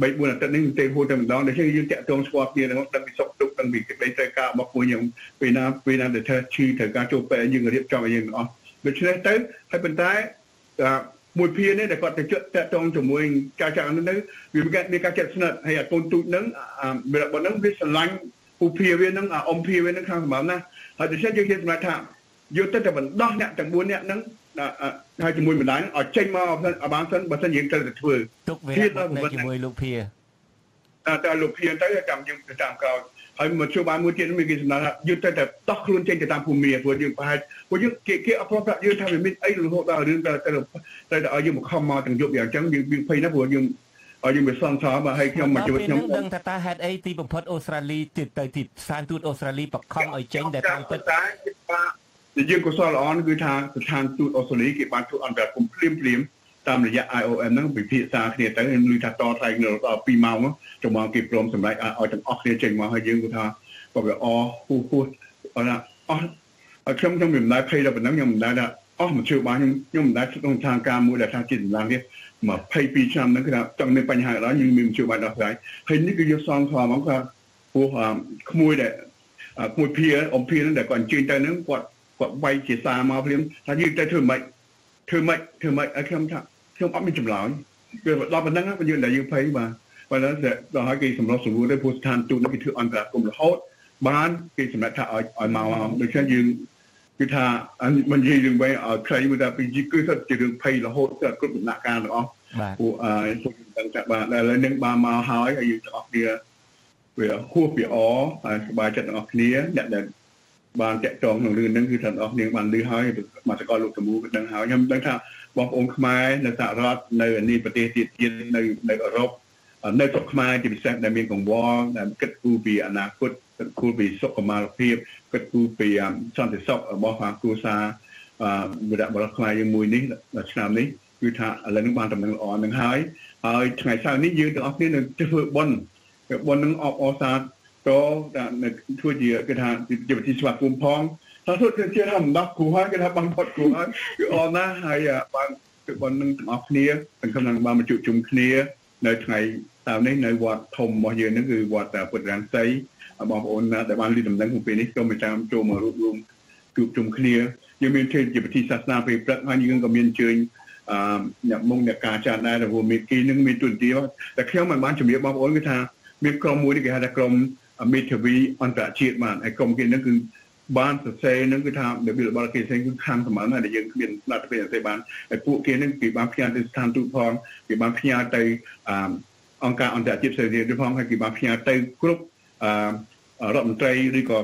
3 4អាទិត្យនេះទេហូតតែម្ដងដូច្នេះយើងតាក់ទងស្គាល់គ្នានឹងដឹងពីសុខទុក្ខដឹងពីកិច្ចត្រូវការរបស់ពួកយើងពេលណាពេលណាដែលធ្វើឈឺត្រូវការចូលពេទ្យយើងរៀបចំឲ្យយើងទាំងអស់ដូច្នេះទៅហើយប៉ុន្តែ មួយភានេះដែលគាត់ទៅជក់តាក់ទងជាមួយចៅចៅនោះទៅវាមានមានការចិត្តស្និទ្ធហើយអាកូនទូចហ្នឹងវារបស់ហ្នឹងវាស្រឡាញ់ពូភាវាហ្នឹងអ៊ំភាវាហ្នឹងខាងសម្រាប់ណាហើយដូច្នេះយើងនិយាយសម្រាប់ថាយកទៅតែបណ្ដោះអ្នកទាំង4អ្នកហ្នឹងហើយជាមួយម្ដាយឲ្យចេញមកឲ្យបានសិនបើសិនយើងត្រូវតែធ្វើទុកវាជាមួយលោកភាតែលោកភាទៅចាំយើងទៅតាមក្រោយ ហើយមកជួបបានមួយទៀតមានគេសំណើថាយើងទៅតែដោះខ្លួនចេញទៅតាមភូមិព្រោះយើងប្រហែលព្រោះយើងគេគេអត់ប្រប្រាប់យើងថាវាមានអីរហូតដល់រឿងទៅទៅទៅឲ្យយើងមកខំមកទាំងយប់យ៉ាងចឹងយើងយើងភ័យណាព្រោះយើងឲ្យយើងវាសង្ស័យមកឲ្យខ្ញុំមកជួយខ្ញុំដឹងថាតើហេតុអីទីបំផុតអូស្ត្រាលីទៅទៅទីស្ថានទូតអូស្ត្រាលីបខំឲ្យចេញតែតាមពិតតែយើងកុសលល្អគឺថាស្ថានទូតអូស្ត្រាលីគេបានធ្វើអន្តរាគមភ្លាមភ្លាម តាមរយៈ IOM ហ្នឹងពិភាក្សាគ្នាទៅឮថាតថ្លៃគ្នាដល់2ម៉ោងចំងគេព្រមសម្រេចឲ្យទាំងអស់គ្នាចេញមកហើយយើងគាត់ថាបើវាអហ៊ូហ៊ូអត់អស់ឲ្យខ្ញុំខ្ញុំមិនដែលភ័យដល់ប៉ុណ្ណឹងខ្ញុំមិនដែលថាអស់មកជឿបានខ្ញុំខ្ញុំមិនដែលក្នុងស្ថានភាពមួយដែលថាជាសម្លាញ់នេះ22ឆ្នាំហ្នឹងគឺថាចង់មានបញ្ហាដល់យើងមានជឿបានដល់ស្រាយហើយនេះគឺយកសងធម៌មកថាពោះក្មួយដែលក្មួយភៀអំភៀហ្នឹងដែលគាត់អញ្ជើញទៅហ្នឹងគាត់គាត់វាយជាសារមកភ្លាមថាយើងទៅធ្វើម៉េចធ្វើម៉េចធ្វើម៉េចឲ្យខ្ញុំថា ខ្ញុំអត់មានចម្លើយគឺដល់ប៉ុណ្ណឹងយើងដែលយើងភ័យបាទប៉ុន្តែដល់ហើយគេសម្រុះសម្រួលទៅព្រោះស្ថានទូតនេះគេធ្វើអន្តរាគមរហូតបានគេសម្រាប់ថាឲ្យឲ្យមកដូច្នេះយើងគឺថាមិននិយាយរឿងវិញឲ្យខ្លីមួយថាពីគឺគាត់ជារឿងភ័យរហូតទៅគ្រប់ដំណាក់កាលទាំងអស់ពួកអឺសូមដឹងថាបាទដែលឥឡូវនេះបានមកហើយហើយយើងទាំងអស់គ្នាវាហួសពីអហើយសប្បាយចិត្តទាំងអស់គ្នាអ្នកដែល បានតាក់ទងក្នុងរឿងហ្នឹងគឺទាំងអស់គ្នាបានឮហើយមកសកលលោកតមូក៏ដឹងហើយខ្ញុំដឹងថាបងប្អូនខ្មែរនៅសហរដ្ឋនៅនេះប្រទេសទៀតទៀតនៅនៅអឺរ៉ុបនៅស្រុកខ្មែរជាពិសេសដែលមានកង្វល់ដែលគិតគូរពីអនាគតគិតគូរពីសុខុមាលភាពគិតគូរពីសន្តិសុខរបស់គ្រួសារអឺវិរៈបរិខ្មែរយើងមួយនេះឆ្នាំនេះគឺថាឥឡូវនេះបានដំណឹងល្អនឹងហើយហើយថ្ងៃសៅរ៍នេះយើងទាំងអស់គ្នានឹងធ្វើបុណ្យបុណ្យនឹងអបអរសាទ រតែធ្វើជាគេថាជាវិធីស្វាគមន៍ផងតែធ្វើជាធម្មតាគ្រូហើយគេថាបានផុតគ្រូហើយគឺអរណាស់ហើយបានធ្វើបុណ្យនឹងទាំងអស់គ្នាសង្ឃឹមនឹងបានមកជួបជុំគ្នា នៅថ្ងៃសៅរ៍នេះនៅវត្តធំរបស់យើងហ្នឹងគឺវត្តពុទ្ធរាំងសីបងប្អូនដែលបានលីដំណឹងពីពេលនេះក៏មកតាមចូលមករួបរวมជួបជុំគ្នាយើងមានធ្វើជាពិធីសាសនាពេលព្រឹកហើយយើងក៏មានអញ្ជើញអឺអ្នកមុងអ្នកការចាត់ដែររហូតមេគីនឹងមានទុនទីតែខ្ញុំមិនបានជំរាបបងប្អូនគឺថាមានក្រុមមួយនេះគេហៅថាក្រុម មេធាវីអន្តរជាតិបានហើយក្រុមគេនឹងគឺបានសរសេរនឹងគឺថារបៀបរបស់គេផ្សេងគឺខាងសម្រាប់តែយើងគ្មានលទ្ធភាពទេបានហើយពួកគេនឹងគេបានផ្ញើទៅស្ថានទូតផងគេបានផ្ញើទៅអង្គការអន្តរជាតិផ្សេងទៀតផងហើយគេបានផ្ញើទៅគ្រប់រដ្ឋមន្ត្រីឬក៏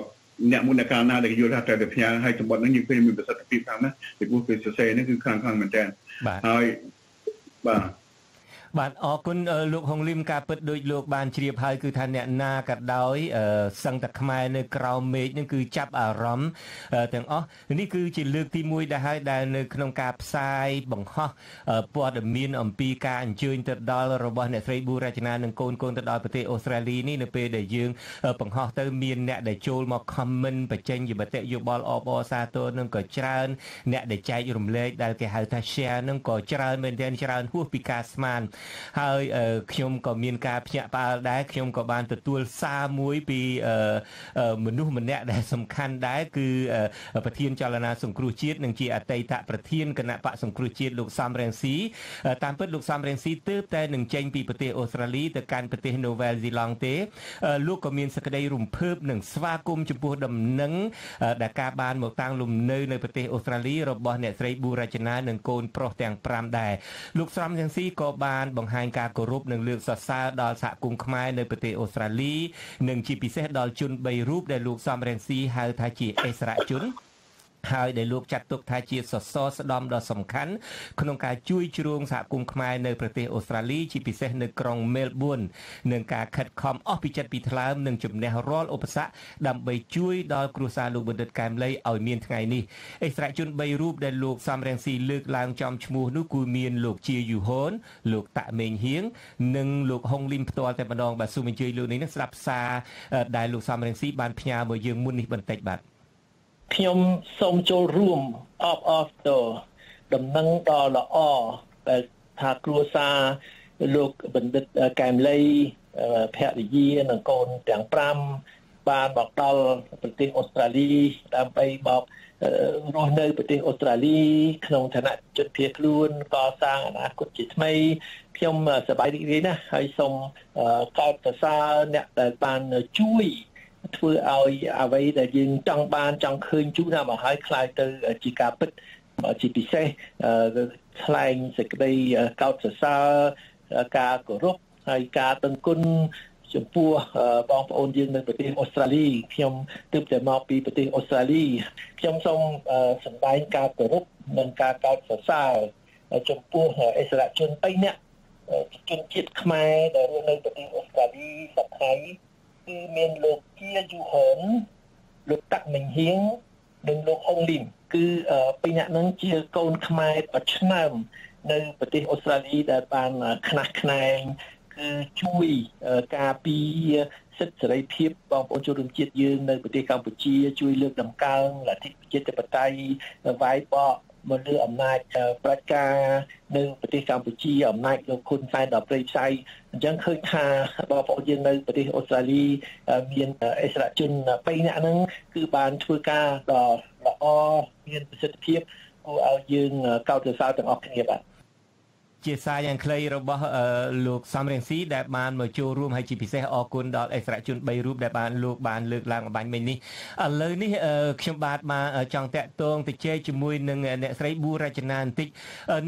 អ្នកមុនអ្នកកាលណាដែលយល់ថាត្រូវតែផ្ញើឲ្យសម្បត្តិហ្នឹងយើងឃើញមានប្រសិទ្ធភាពខាងណាពីព្រោះគេសរសេរហ្នឹងគឺខ្លាំងខ្លាំងមែនតើហើយបាទ បាទអរគុណលោកហុងលឹមការពិតដូចលោកបានជ្រាបហើយគឺថាអ្នកណាក៏ដោយសឹងតែខ្មែរនៅក្រៅមេឃនឹងគឺចាប់អារម្មណ៍ទាំងអស់នេះគឺជាលើកទី1ដែលហើយដែលនៅក្នុងការផ្សាយបង្ហោះព័ត៌មានអំពីការអញ្ជើញទៅដល់របស់អ្នកស្រីប៊ូរចនានិងកូនកូនទៅដល់ប្រទេសអូស្ត្រាលីនេះនៅពេលដែលយើងបង្ហោះទៅមានអ្នកដែលចូលមក comment បញ្ចេញយមតិយោបល់អបអសាទរនឹងក៏ច្រើន អ្នកដែលចែករំលែកដែលគេហៅថា share នឹងក៏ច្រើនមែនទែនច្រើនហួសពីការស្មានហើយខ្ញុំក៏មានការភ្ញាក់ផ្អើលដែរខ្ញុំក៏បានទទួលសារមួយពីមនុស្សម្នាក់ដែលសំខាន់ដែរគឺប្រធានចលនាសង្គ្រោះជាតិនិងជាអតីតប្រធានគណៈបកសង្គ្រោះជាតិលោកសំរងស៊ីតាមពិតលោកសំរងស៊ីទើបតែនឹងចេញពីប្រទេសអូស្ត្រាលីទៅកាន់ប្រទេសនូវែលសេឡង់ទេលោកក៏មានសក្តីរំភើបនិងស្វាគមន៍ចំពោះដំណឹងដែលការបានមកតាំងលំនៅនៅប្រទេសអូស្ត្រាលីរបស់អ្នកស្រីប៊ូរចនានិងកូនប្រុសទាំង5ដែរលោកសំរងស៊ីក៏បានបង្ហាញការគោរពនិងលើកសរសើរដល់សហគមន៍ខ្មែរនៅប្រទេសអូស្ត្រាលីនិងជាពិសេសដល់ជន3រូបដែលលោកសំរងស៊ីហៅថាជាអិសរាជជន ហើយដែលលោកចាត់ទុកថាជាសសរស្តម្ភដ៏សំខាន់ក្នុងការជួយជ្រោងសហគមន៍ខ្មែរនៅប្រទេសអូស្ត្រាលីជាពិសេសនៅក្រុងមែលប៊ននឹងការខិតខំអស់ពីចិត្តពីថ្លើមនិងជំនះរាល់ឧបសគ្គដើម្បីជួយដល់គ្រួសារលោកបណ្ឌិតកែមលីឲ្យមានថ្ងៃនេះអិសរាជជន3រូបដែលលោកសំរងស៊ីលើកឡើងចំឈ្មោះនោះគឺមានលោកជាយូហូនលោកតាក់មេងហៀងនិងលោកហុងលឹមផ្ទាល់តែម្ដងបាទសូមអញ្ជើញលោកនេះស្ដាប់សារដែលលោកសំរងស៊ីបានផ្ញើមកយើងមុននេះបន្តិចបាទ ខ្ញុំសូមចូលរួមអបអរទរដំណឹងដ៏ល្អដែលថាគ្រួសារលោកបណ្ឌិតកែមលីភរិយានិងកូនទាំង5បានមកដល់ប្រទេសអូស្ត្រាលីដើម្បីបករស់នៅប្រទេសអូស្ត្រាលី ក្នុងឋានៈជនភៀសខ្លួនកសាងអនាគតជាថ្មីខ្ញុំសប្បាយរីករាយណាស់ហើយសូមកោតសរសើរអ្នកដែលបានជួយ ធ្វើឲ្យអ្វីដែលយើងចង់បានចង់ឃើញជូនណាមកឲ្យคล้ายទៅជាការពិតជាពិសេសថ្លែងសេចក្តីកោតសរសើរការគោរពហើយការដឹងគុណចំពោះបងប្អូនយើងនៅប្រទេសអូស្ត្រាលីខ្ញុំទើបតែមកពីប្រទេសអូស្ត្រាលីខ្ញុំសូមសម្ដែងការគោរពនិងការកោតសរសើរចំពោះអិសរាជជន3នាក់ជនជាតិខ្មែរដែលរស់នៅប្រទេសអូស្ត្រាលីសប្តាហ៍ គឺមានលោកជាយូហុនលោកតាក់មិញហៀងនិងលោកអុងលីមគឺពីរនាក់ហ្នឹងជាកូនខ្មែរប្រឆ្នើមនៅប្រទេសអូស្ត្រាលីដែលបានខ្នះខ្នែងគឺជួយការពីសិទ្ធិសេរីភាពបងប្អូនជនរួមជាតិយើងនៅប្រទេសកម្ពុជាជួយលើកតម្កើងលទ្ធិប្រជាធិបតេយ្យវាយបក មកលើអំណាចប្រជាការនៅប្រទេសកម្ពុជាអំណាចលោកហ៊ុនសែនដល់ព្រៃផ្សៃអញ្ចឹងឃើញថាបងប្អូនយើងនៅប្រទេសអូស្ត្រាលីមានអិសរាជជន3នាក់ហ្នឹងគឺបានធ្វើការដ៏ល្អមានប្រសិទ្ធភាពគួរឲ្យយើងកោតសរសើរទាំងអស់គ្នាបាទ ជាសារយ៉ាងខ្លីរបស់លោកសំរៀងស៊ីដែលបានមកចូលរួមហើយជាពិសេសអរគុណដល់អិសរាជជន3រូបដែលបានលោកបានលើកឡើងអបាញ់មិញនេះឥឡូវនេះខ្ញុំបាទមកចង់តាក់ទងទៅជែកជាមួយនឹងអ្នកស្រីប៊ូរចនាបន្តិច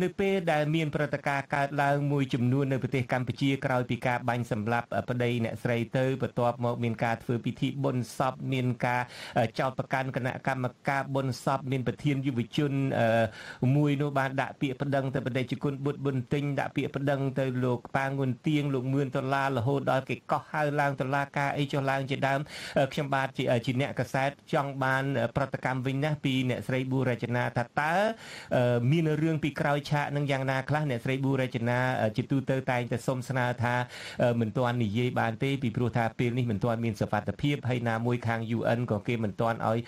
នៅពេលដែលមានព្រឹត្តិការណ៍កើតឡើងមួយចំនួននៅប្រទេសកម្ពុជាក្រោយពីការបាញ់សម្លាប់ប្តីអ្នកស្រីទៅបន្ទាប់មកមានការធ្វើពិធីបុណ្យសពមានការចោទប្រកាន់គណៈកម្មការបុណ្យសពមានប្រធានយុវជនមួយនោះបានដាក់ពាក្យប្តឹងទៅប្រទេសជគុណបុត្របុនទិញដាក់ពាក្យប្តឹងទៅលោកប៉ាងុនទៀងលោកមឿនដុល្លាររហូតដល់គេកោះហៅឡើងដុល្លារការអីចុះឡើងជាដើមខ្ញុំបាទជាជាអ្នកកសែតចង់បាន ប្រតិកម្មវិញណាពីអ្នកស្រីប៊ូរចនាថាតើមានរឿងពីក្រោយឆាកនឹងយ៉ាងណាខ្លះអ្នកស្រីប៊ូរចនាជាទូទៅតែងតែសុំស្នើថាមិនទាន់និយាយបានទេពីព្រោះថាពេលនេះមិនទាន់មានសវត្ថភាពហើយណាមួយខាង UN ក៏គេមិនទាន់ឲ្យ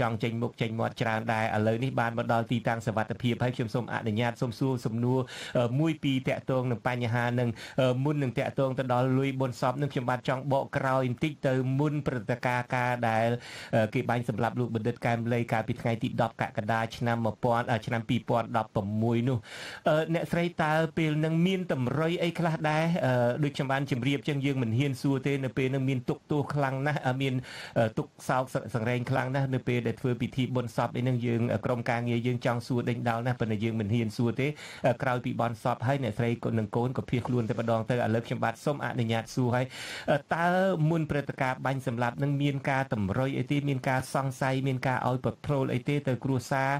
ចង់ចេញមុខចេញមាត់ច្រើនដែរឥឡូវនេះបានមកដល់ទីតាំងសវត្ថភាពហើយខ្ញុំសូមអនុញ្ញាតសូមសួរសំណួរមួយពីតាក់ទងនឹងបញ្ហានឹងមុននឹងតាក់ទងទៅដល់លុយបុនសពនឹងខ្ញុំបាទចង់បកក្រោយបន្តិចទៅមុនព្រឹត្តិការណ៍ការដែលគេបាញ់សម្លាប់លោកបណ្ឌិតកែមលីកាលពីថ្ងៃទី10កក្កដាឆ្នាំ1000ឆ្នាំ2016នោះអ្នកស្រីតើពេលនឹងមានតម្រុយអីខ្លះដែរដូចខ្ញុំបានជម្រាបចឹងយើងមិនហ៊ានសួរទេនៅពេលនឹងមានទុកទោសខ្លាំងណាស់មានទុកសោកសង្រេងខ្លាំងណាស់នៅពេលដែលធ្វើពិធីបុណ្យសពអីនឹងយើងក្រុមការងារយើងចង់សួរដេញដោលណាស់ប៉ុន្តែយើងមិនហ៊ានសួរទេក្រោយពីបុណ្យសពហើយអ្នកស្រីក៏នឹងកូនក៏ភៀសខ្លួនតែម្ដងទៅឥឡូវខ្ញុំបាទសូមអនុញ្ញាតសួរឲ្យតើមុនព្រឹត្តិការណ៍បាញ់សម្លាប់នឹងមានការតម្រុយអីទេមានការសង្ស័យមានការឲ្យប្រត្រូលអីទេទៅគ្រួសារ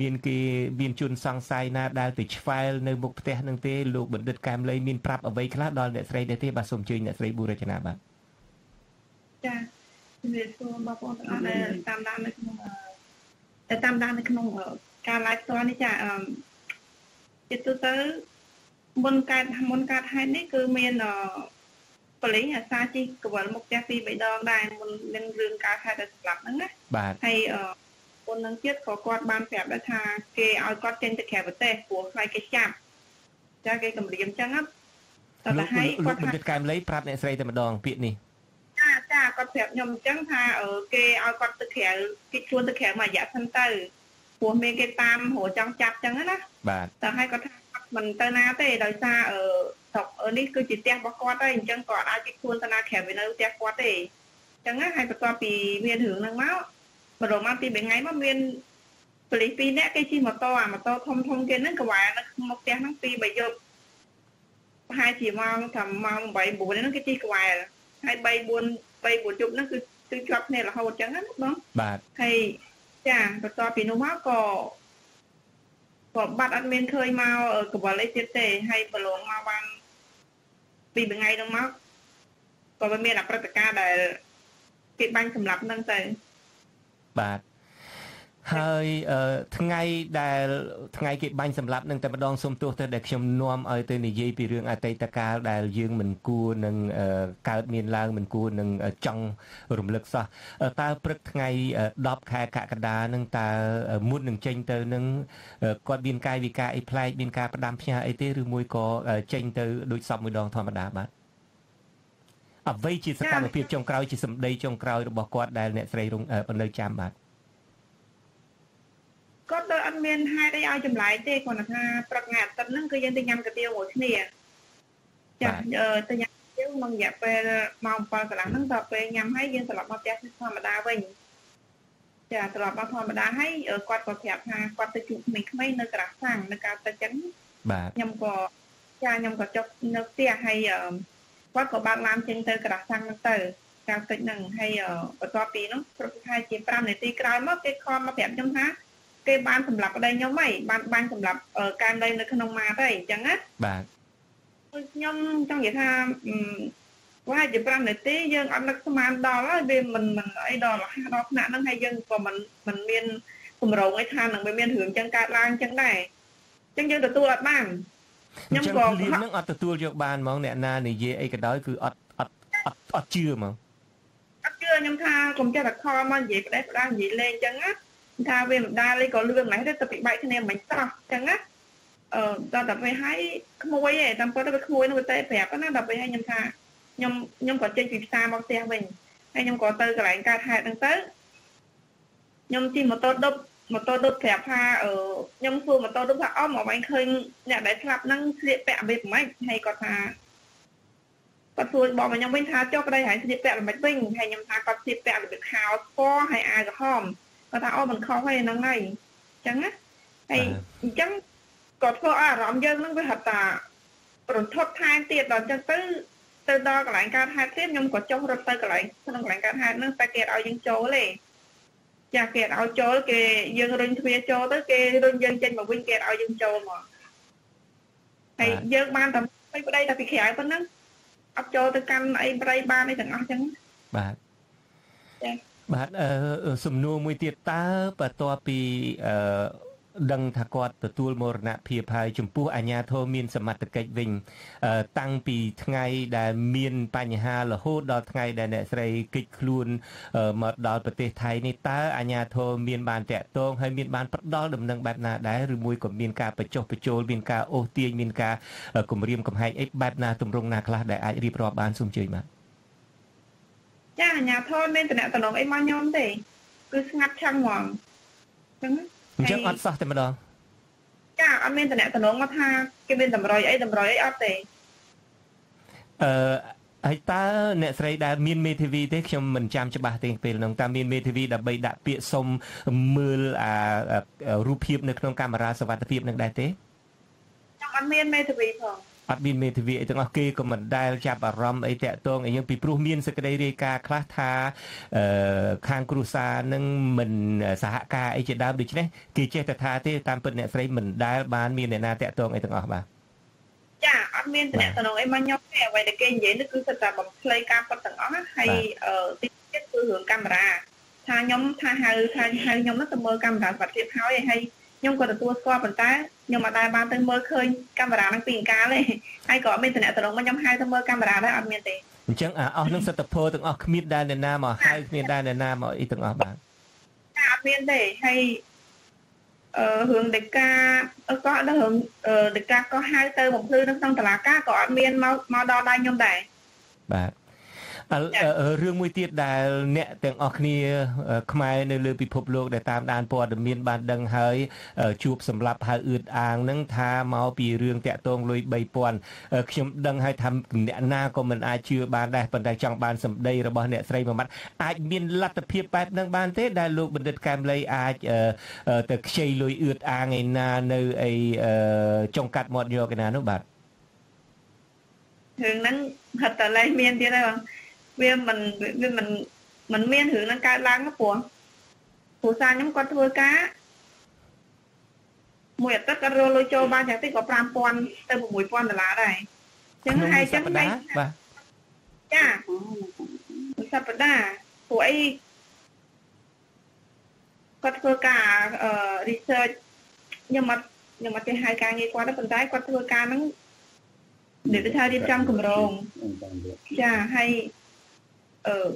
មានគេមានជនសង្ស័យណាដែលទៅឆ្វែលនៅមុខផ្ទះនឹងទេលោកបណ្ឌិតកែមលីមានប្រាប់អ្វីខ្លះដល់អ្នកស្រីដែរទេបាទសូមអញ្ជើញអ្នកស្រីប៊ូរចនាបាទចាជំរាបសួរបងប្អូនទាំងអស់ដែលតាមដាននៅក្នុងតែតាមដាននៅក្នុងការ live ផ្ទាល់នេះចាអឺ ជាទូទៅមុនកើតមុនកើតហេតុនេះគឺមានអប៉លីសអាសាជីកវលមុខផ្ទះពីរបីដងដែរមុននឹងរឿងកើតហេតុដែលស្លាប់ហ្នឹងណាបាទហើយអមុននឹងទៀតក៏គាត់បានប្រាប់ដែរថាគេឲ្យគាត់ចេញទៅក្រៅប្រទេសព្រោះខ្លាចគេចាប់ចាគេគម្រាមចឹងណាតើហើយគាត់ថាកែមលីប្រាប់អ្នកស្រីតែម្ដងពាក្យនេះចាចាគាត់ប្រាប់ខ្ញុំអញ្ចឹងថាគេឲ្យគាត់ទៅក្រៅគេខ្លួនទៅក្រៅមួយរយៈសិនទៅ ព្រោះមានគេតាមរចង់ចាប់ចឹងណាបាទតើហើយគាត់ថាមិនទៅណាទេដោយសារអឺស្រុកនេះគឺជាផ្ទះរបស់គាត់ហើយអញ្ចឹងគាត់អាចជិះខ្លួនទៅណាក្រៅពីនៅផ្ទះគាត់ទេអញ្ចឹងហើយបន្ទាប់ពីមានរឿងហ្នឹងមកម្ដងមកពី3ថ្ងៃមកមានប៉ូលីសពីរនាក់គេជិះម៉ូតូអាម៉ូតូធំធំគេហ្នឹងកវ៉ែនៅក្នុងផ្ទះហ្នឹងពី3យប់ប្រហែលជាម៉ោងថាម៉ោង8 9ហ្នឹងគេជិះកវ៉ែហើយ3 4 3 4យប់ហ្នឹងគឺគឺជាប់គ្នារហូតអញ្ចឹងណាបងបាទហើយ ចាបន្ទាប់ពីនោះមកក៏ក៏បាត់អត់មានឃើញមកកវលអីទៀតទេហើយប្រឡងមកបានពីថ្ងៃនោះមកក៏មានអព្រឹត្តិការណ៍ដែលគេបាញ់សម្លាប់នឹងទៅបាទ ហើយថ្ងៃដែលថ្ងៃគេបាញ់សម្លាប់នឹងតែម្ដងសុំទោសទៅដែលខ្ញុំនាំឲ្យទៅនិយាយពីរឿងអតីតកាលដែលយើងមិនគួរនឹងកើតមានឡើងមិនគួរនឹងចង់រំលឹកសោះតើព្រឹកថ្ងៃ10ខែកក្កដានឹងតើមុននឹងចេញទៅនឹងគាត់មានកាយវិការអីប្លែកមានការផ្ដាំផ្ញើអីទេឬមួយក៏ចេញទៅដូចសពមួយដងធម្មតាបាទអ្វីជាសកម្មភាពចុងក្រោយជាសម្ដីចុងក្រោយរបស់គាត់ដែលអ្នកស្រីរងនៅចាំបាទ គាត់ទៅអត់មានហេតុអីឲ្យចម្លែកទេគាត់ថាព្រឹកថ្ងៃអាទិត្យហ្នឹងគឺយើងទៅញ៉ាំកាទៀវមួយគ្នាចាទៅញ៉ាំកាទៀវក្នុងរយៈពេលម៉ោង7កន្លះហ្នឹងដល់ពេលញ៉ាំហើយយើងត្រឡប់មកផ្ទះធម្មតាវិញចាត្រឡប់មកធម្មតាហើយគាត់ក៏ប្រាប់ថាគាត់ទៅជួបក្មេងៗនៅក្រាស់សាំងនៅការទឹកចឹងបាទខ្ញុំក៏ចាខ្ញុំក៏ចុះនៅផ្ទះហើយគាត់ក៏បើកឡានចេញទៅក្រាស់សាំងហ្នឹងទៅការទឹកហ្នឹងហើយបន្ទាប់ពីនោះប្រហែលជា5នាទីក្រោយមកគេខំមកប្រាប់ខ្ញុំថា គេបានសម្លាប់ប្តីខ្ញុំហីបានបានសម្លាប់កានដីនៅក្នុងម៉ាទៅអញ្ចឹងណាបាទខ្ញុំចង់និយាយថាវាជា5នាទីយើងអត់នឹកស្មានដល់ហើយវាមិនមិនអីដល់រហ័សដល់ថ្នាក់ហ្នឹងហើយយើងក៏មិនមិនមានគម្រោងអីថានឹងមានរឿងចឹងកើតឡើងចឹងដែរចឹងយើងទទួលអត់បានខ្ញុំក៏លៀននឹងអត់ទទួលយកបានហ្មងអ្នកណានិយាយអីក៏ដោយគឺអត់អត់អត់អត់ជឿហ្មងអត់ជឿខ្ញុំថាកុំចេះតែខលមកនិយាយផ្ដេសផ្ដាសនិយាយលេងចឹងណា ថាវាមិនដាលេក៏លឿនម៉េចទេទៅពិបែកគ្នាមិនសោះអញ្ចឹងណាអឺដល់តែពេលឲ្យក្មួយឯងតាមពិតទៅក្មួយនោះទៅប្រាប់ណាដល់ពេលឲ្យខ្ញុំថាខ្ញុំខ្ញុំក៏ចេញពីផ្សារមកផ្ទះវិញហើយខ្ញុំក៏ទៅកន្លែងកើតហេតុហ្នឹងទៅខ្ញុំជិះម៉ូតូដប់ម៉ូតូដប់ប្រាប់ថាអឺខ្ញុំសួរម៉ូតូដប់ថាអមមកវិញឃើញអ្នកដែលស្លាប់ហ្នឹងស្លៀកពាក់អ្វីមិនហើយគាត់ថាគាត់សួរបងខ្ញុំវិញថាចុះប្តីហើយស្លៀកពាក់មិនវិញហើយខ្ញុំថាគាត់ស្លៀកពាក់របៀបខោស្ពណ៌ហើយអាវក្រហម គាត់ថាអូមិនខុសហើយហ្នឹងហើយអញ្ចឹងណាហើយអញ្ចឹងក៏ធ្វើឲ្យអារម្មណ៍យើងនឹងវាហត់តារន្ធត់ថែមទៀតដល់អញ្ចឹងទៅទៅដល់កន្លែងកើតហេតុទៀតខ្ញុំក៏ចុះរត់ទៅកន្លែងក្នុងកន្លែងកើតហេតុហ្នឹងតែគេឲ្យយើងចូលទេចាគេឲ្យចូលគេយើងរុញទ្វារចូលទៅគេរុញយើងចេញមកវិញគេឲ្យយើងចូលមកហើយយើងបានតែពីប្តីតែពីក្រៅប៉ុណ្ណឹងអត់ចូលទៅកាន់អីប្រៃបានអីទាំងអស់ចឹងបាទចា បាទអឺសំណួរមួយទៀតតើបន្ទាប់ពីអឺដឹងថាគាត់ទទួលមរណភាពហើយចំពោះអាញាធរមានសមត្ថកិច្ចវិញតាំងពីថ្ងៃដែលមានបញ្ហារហូតដល់ថ្ងៃដែលអ្នកស្រីគេចខ្លួនមកដល់ប្រទេសថៃនេះតើអាញាធរមានបានតាក់ទងហើយមានបានផ្ដល់ដំណឹងបែបណាដែរឬមួយក៏មានការបញ្ចុះបញ្ចូលមានការអូសទាញមានការគម្រាមកំហែងអីបែបណាទម្រង់ណាខ្លះដែលអាចរៀបរាប់បានសូមជឿបាទ ចាអាញាធរមានតំណតំណងអីមកខ្ញុំទេគឺស្ងាត់ឆឹងហ្មងចឹងអញ្ចឹងអត់សោះតែម្ដងចាអត់មានតំណតំណងមកថាគេមានតម្រុយអីតម្រុយអីអត់ទេអឺហើយតើអ្នកស្រីដែលមានមេធាវីទេខ្ញុំមិនចាំច្បាស់ទេពេលហ្នឹងតើមានមេធាវីដើម្បីដាក់ពាក្យសុំមើលអារូបភាពនៅក្នុងកាមេរ៉ាសវត្ថិភាពនឹងដែរទេខ្ញុំអត់មានមេធាវីផង អត់មានមេធាវីអីទាំងអស់គេក៏មិនដែលចាប់អារម្មណ៍អីតាក់ទងអីយ៉ាងពីព្រោះមានសេចក្តីរាយការណ៍ខ្លះថាអឺខាងគ្រួសារនឹងមិនសហការអីជាដើមដូច្នេះគេចេះតែថាទេតាមពិតអ្នកស្រីមិនដែលបានមានអ្នកណាតាក់ទងអីទាំងអស់បាទចាអត់មានតំណតំណងអីមកខ្ញុំទេអ្វីដែលគេនិយាយនេះគឺសិតតែបំភ្លៃការពិតទាំងអស់ហើយទីទៀតគឺរឿងកាមេរ៉ាថាខ្ញុំថាហៅថាហៅខ្ញុំទៅមើលកាមេរ៉ាសុខភាពហើយហើយ ខ្ញុំក៏ទទួលស្គាល់ប៉ុន្តែខ្ញុំអត់ដែលបានទៅមើលឃើញកាមេរ៉ាហ្នឹងពីអង្ការទេហើយក៏អត់មានតំណែងមកខ្ញុំហៅទៅមើលកាមេរ៉ាដែរអត់មានទេអញ្ចឹងអស់នឹងសិទ្ធិពលទាំងអស់គ្មានដែលអ្នកណាមកហៅគ្មានដែលអ្នកណាមកអីទាំងអស់បាទអត់មានទេហើយអឺរឿងដេកាក៏ដល់រឿងដេកាក៏ហៅទៅបំភ្លឺនៅក្នុងតឡាការក៏អត់មានមកមកដល់ដៃខ្ញុំដែរបាទ រឿងមួយទៀតដែលអ្នកទាំងអស់គ្នាខ្មែរនៅលើពិភពលោកដែលតាមដានព័ត៌មានបានដឹងហើយជួបសម្រាប់ហៅអឿតអាងនឹងថាមកពីរឿងតាក់ទងលុយ3000ខ្ញុំដឹងហើយថាអ្នកណាក៏មិនអាចជឿបានដែរប៉ុន្តែចង់បានសម្ដីរបស់អ្នកស្រីមួយម៉ាត់អាចមានលទ្ធភាពបែបហ្នឹងបានទេដែលលោកបណ្ឌិតកែមលីអាចទៅខ្ចីលុយអឿតអាងឯណានៅអីចុងកាត់មាត់យកឯណានោះបាទរឿងហ្នឹងហត់តឡៃមានទៀតហើយបង វាមិនវាមិនមិនមានរឿងហ្នឹងកើតឡើងព្រោះគ្រូសាខ្ញុំគាត់ធ្វើការមួយអាទិត្យគាត់រលុយចូលបានយ៉ាងតិចក៏5000ទៅ6000ដុល្លារដែរអញ្ចឹងហើយចឹងបាទចាសប្តាហ៍ព្រោះអីគាត់ធ្វើការអឺ research ខ្ញុំអត់ខ្ញុំអត់ចេះហៅការងារគាត់ទេប៉ុន្តែគាត់ធ្វើការហ្នឹងនិយាយថារៀបចំគម្រោងចាហើយអឺ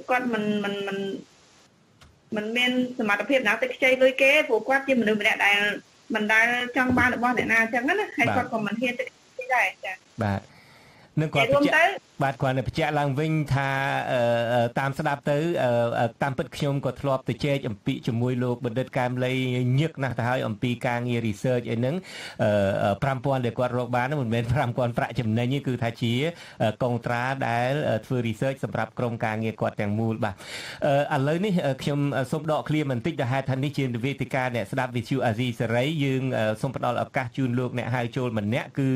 គាត់មិនមិនមិនមិនមានសមត្ថភាពណាទៅខ្ចីលុយគេព្រោះគាត់ជាមនុស្សម្នាក់ដែលមិនដែលចង់បានរបស់អ្នកណាអញ្ចឹងណាហើយគាត់ក៏មិនហ៊ានទៅខ្ចីដែរចាបាទនឹងគាត់បញ្ជាក់ បាទគាត់នៅបញ្ជាក់ឡើងវិញថាតាមស្ដាប់ទៅតាមពិតខ្ញុំក៏ធ្លាប់ទៅជែកអំពីជាមួយលោកបណ្ឌិតកែមលីញឹកណាស់ទៅហើយអំពីការងារ research អីហ្នឹង5000ដែលគាត់រកបានមិនមែន5000ប្រាក់ចំណេញទេគឺថាជាកុងត្រាដែលធ្វើ research សម្រាប់ក្រុមការងារគាត់ទាំងមូលបាទឥឡូវនេះខ្ញុំសូមដកឃ្លាបន្តិចដែលហេតុថានេះជាវេទិកាអ្នកស្ដាប់ Vithu Azizi សេរីយើងសូមផ្ដល់ឱកាសជូនលោកអ្នកហៅចូលម្នាក់គឺ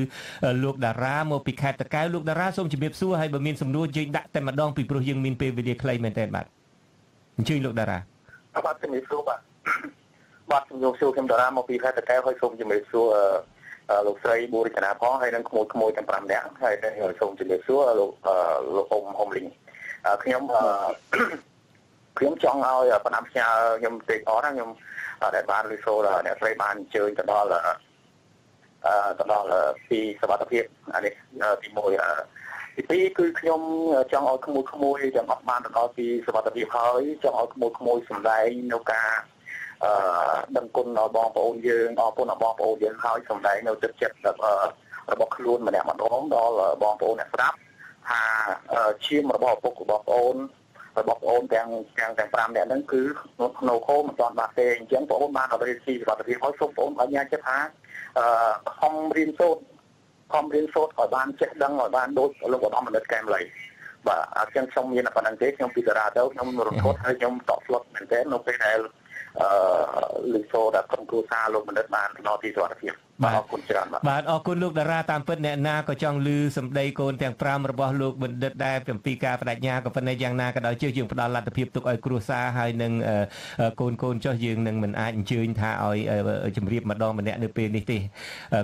លោកតារាមកពីខេត្តតកែវលោកតារាសូមជម្រាបសួរហើយបើមានសំណួរយើងដាក់តែម្ដងពីព្រោះយើងមានពេលវេលាខ្លីមែនទែនបាទអញ្ជើញលោកតារាបាទជំរាបសួរបាទបាទជំរាបសួរខ្ញុំតារាមកពីខេត្តតកែវហើយសូមជំរាបសួរលោកស្រីបូរិចនាផងហើយនឹងក្មួយក្មួយទាំង5នាក់ហើយសូមជំរាបសួរលោកលោកអ៊ំហុំលីងខ្ញុំខ្ញុំចង់ឲ្យបណ្ដាំផ្ញើខ្ញុំទេអរណាខ្ញុំដែលបានលឺសូរអ្នកស្រីបានអញ្ជើញទៅដល់ទៅដល់ពីសវត្ថភាពអានេះទី1 ទី2គឺខ្ញុំចង់ឲ្យក្មួយក្មួយទាំងអស់បានទៅដល់ពីសវត្ថភាពហើយចង់ឲ្យក្មួយក្មួយសម្ដែងនៅការអឺដឹងគុណដល់បងប្អូនយើងអរគុណដល់បងប្អូនយើងហើយសម្ដែងនៅទឹកចិត្តរបស់ខ្លួនម្នាក់ម្ដងដល់បងប្អូនអ្នកស្ដាប់ថាឈាមរបស់ឪពុករបស់បងប្អូនរបស់បងប្អូនទាំងទាំងទាំង5នាក់ហ្នឹងគឺនៅខោមិនទាន់បាត់ទេអញ្ចឹងបងប្អូនបានរៀនស៊ីសុខភាពហើយសូមបងប្អូនបញ្ញាចិត្តថាអឺខំរៀនសូត្រ ខំរៀនសូត្រឲ្យបានចេះដឹងឲ្យបានដូចលោកឧត្តមបណ្ឌិតកែមលីបាទអញ្ចឹងខ្ញុំមានប៉ុណ្្នឹងទេខ្ញុំពីតារាទៅខ្ញុំរត់ហើយខ្ញុំតក់ស្លុតមែនទែននៅពេលដែល អឺលឺសូដល់ក្រុមគ្រួសារលោកបណ្ឌិតបានដល់ទីសុខភាពបាទអរគុណច្រើនបាទបាទអរគុណលោកតារាតាមពិតអ្នកណាក៏ចង់ឮសម្ដីកូនទាំង5របស់លោកបណ្ឌិតដែរអំពីការបដិញ្ញាក៏ប៉ុន្តែយ៉ាងណាក៏ដោយជឿយើងផ្ដល់លទ្ធភាពទុកឲ្យគ្រួសារហើយនឹងកូនកូនចុះយើងនឹងមិនអាចអញ្ជើញថាឲ្យជម្រាបម្ដងម្នាក់នៅពេលនេះទេ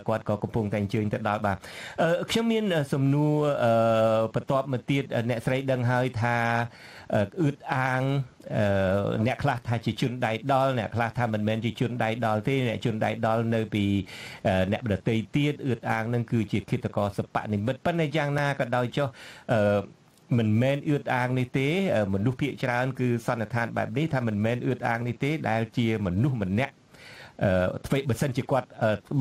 គាត់ក៏កំពុងតែអញ្ជើញទៅដល់បាទខ្ញុំមានសំណួរបន្ទាប់មកទៀតអ្នកស្រីដឹងហើយថា អឺតអាងអ្នកខ្លះថាជាជនដៃដល់អ្នកខ្លះថាមិនមែនជាជនដៃដល់ទេអ្នកជនដៃដល់នៅពីអ្នកដតីទៀតអឺតអាងនឹងគឺជាគិតកោសបនិមិត្តប៉ុន្តែយ៉ាងណាក៏ដោយចុះអឺមិនមែនអឿតអាងនេះទេមនុស្សភាគច្រើនគឺសន្និដ្ឋានបែបនេះថាមិនមែនអឿតអាងនេះទេដែលជាមនុស្សម្នាក់ ធ្វើបើសិនជាគាត់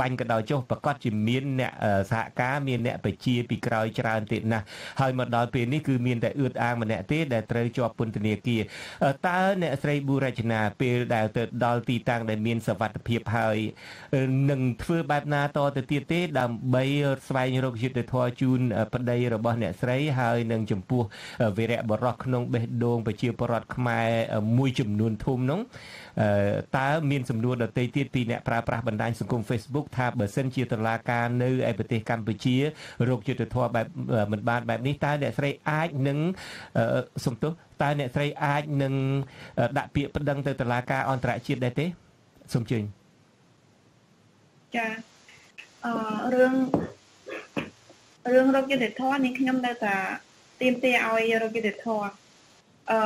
បាញ់ក៏ដោយចុះប្រកាសជាមានអ្នកសហការមានអ្នកបជាពីក្រោយច្រើនទៀតណាស់ហើយមកដល់ពេលនេះគឺមានតែអឿតអាងម្នាក់ទេដែលត្រូវជាប់ពន្ធនាគារតើអ្នកស្រីប៊ូរចនាពេលដែលទៅដល់ទីតាំងដែលមានសវត្ថភាពហើយនឹងធ្វើបែបណាតទៅទៀតទេ ដើម្បីស្វែងរកយុត្តិធម៌ជូនប្តីរបស់អ្នកស្រីហើយនឹងចំពោះវីរៈបរោះក្នុងបេះដូងប្រជាពលរដ្ឋខ្មែរមួយចំនួនធំនោះ តើមានសំណួរដទៃទៀតពីអ្នកប្រើប្រាស់បណ្ដាញសង្គម Facebook ថាបើសិនជាតឡាការនៅឯប្រទេសកម្ពុជារោគយុទ្ធធម៌បែបមិនបានបែបនេះតើអ្នកស្រីអាចនឹងសំទោសតើអ្នកស្រីអាចនឹងដាក់ពាក្យប្តឹងទៅតឡាការអន្តរជាតិដែរទេសូមជឿចាអឺរឿងរឿងរោគយុទ្ធធម៌នេះខ្ញុំនៅតែទៀមទាឲ្យរោគយុទ្ធធម៌អឺ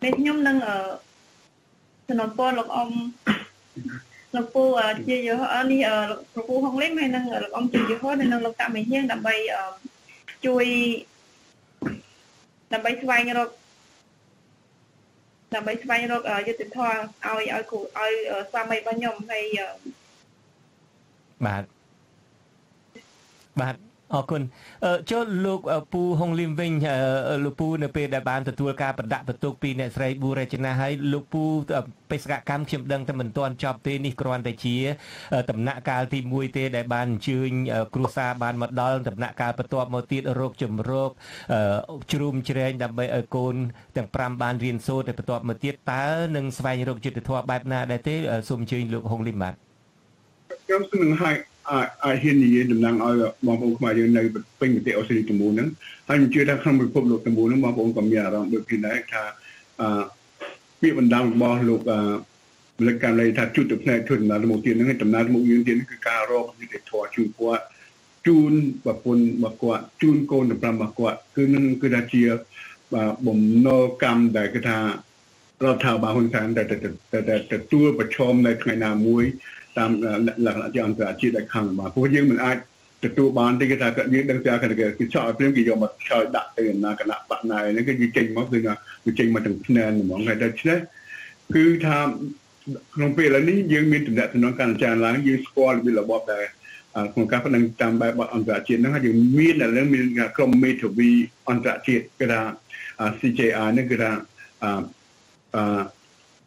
ពេលខ្ញុំនឹងអឺ សំណពរលោកអ៊ំលោកពូជាយហនេះលោកពូហុងលឹមហើយនឹងលោកអ៊ំជាយហហើយនឹងលោកតាមេហៀងដើម្បីជួយដើម្បីស្វែងរកដើម្បីស្វែងរកយុទ្ធធម៌ឲ្យឲ្យគ្រូឲ្យស្វាមីរបស់ខ្ញុំហើយបាទបាទ អរគុណចូលលោកពូហុងលឹមវិញលោកពូនៅពេលដែលបានទទួលការបដាក់បន្ទុកពីអ្នកស្រីប៊ូរចនាហើយលោកពូបេសកកម្មខ្ញុំដឹងតែមិនទាន់ចប់ទេនេះគ្រាន់តែជាដំណាក់កាលទី1ទេដែលបានអញ្ជើញគ្រួសារបានមកដល់ដំណាក់កាលបន្ទាប់មកទៀតរោគជំរោគជ្រុំជ្រែងដើម្បីឲ្យកូនទាំង5បានរៀនសូត្រតែបន្ទាប់មកទៀតតើនឹងស្វែងរកយុទ្ធធម៌បែបណាដែរទេសូមអញ្ជើញលោកហុងលឹមបាទខ្ញុំសូមនឹងឲ្យ អាចហ៊ាននិយាយតំណាងឲ្យបងប្អូនខ្មែរយើងនៅពេញប្រទេសអូស្ត្រាលីទាំងមូលហ្នឹងហើយខ្ញុំជឿថាក្នុងពិភពលោកទាំងមូលហ្នឹងបងប្អូនក៏មានអារម្មណ៍ដូចគ្នាដែរថាអឺពាក្យបណ្ដាំរបស់លោកអឺពលកម្មន័យថាជុតទៅផ្នែកធ្វើដំណើរមកទៀតហ្នឹងដំណើរមកយើងទៀតគឺការរកយុទ្ធធម៌ជូនគាត់ជូនប្រពន្ធរបស់គាត់ជូនកូនទាំង5របស់គាត់គឺនឹងគឺថាជាបំណុលកម្មដែលគឺថារដ្ឋាភិបាលហ៊ុនសែនតែទទួលប្រឈមនៅថ្ងៃណាមួយ តាមលក្ខណៈជាអន្តរជាតិដែលខាងបាទព្រោះយើងមិនអាចទទួលបានទេគេថាយើងដឹងថាគេគេចោលព្រាមគេយកមកឆ្លើយដាក់ទៅណាគណៈបកណៃហ្នឹងគេចេញមកគឺថាវាចេញមកទាំងភ្នែនហ្មងហើយតែឆ្នេះគឺថាក្នុងពេលឥឡូវនេះយើងមានតំណែងតំណងការចារឡើងយើងស្គាល់ពីរបបដែលក្នុងការផ្ដឹងតាមបែបបទអន្តរជាតិហ្នឹងហើយយើងមានឥឡូវមានក្រុមមេធាវីអន្តរជាតិគេថា CJR ហ្នឹងគឺថាអឺ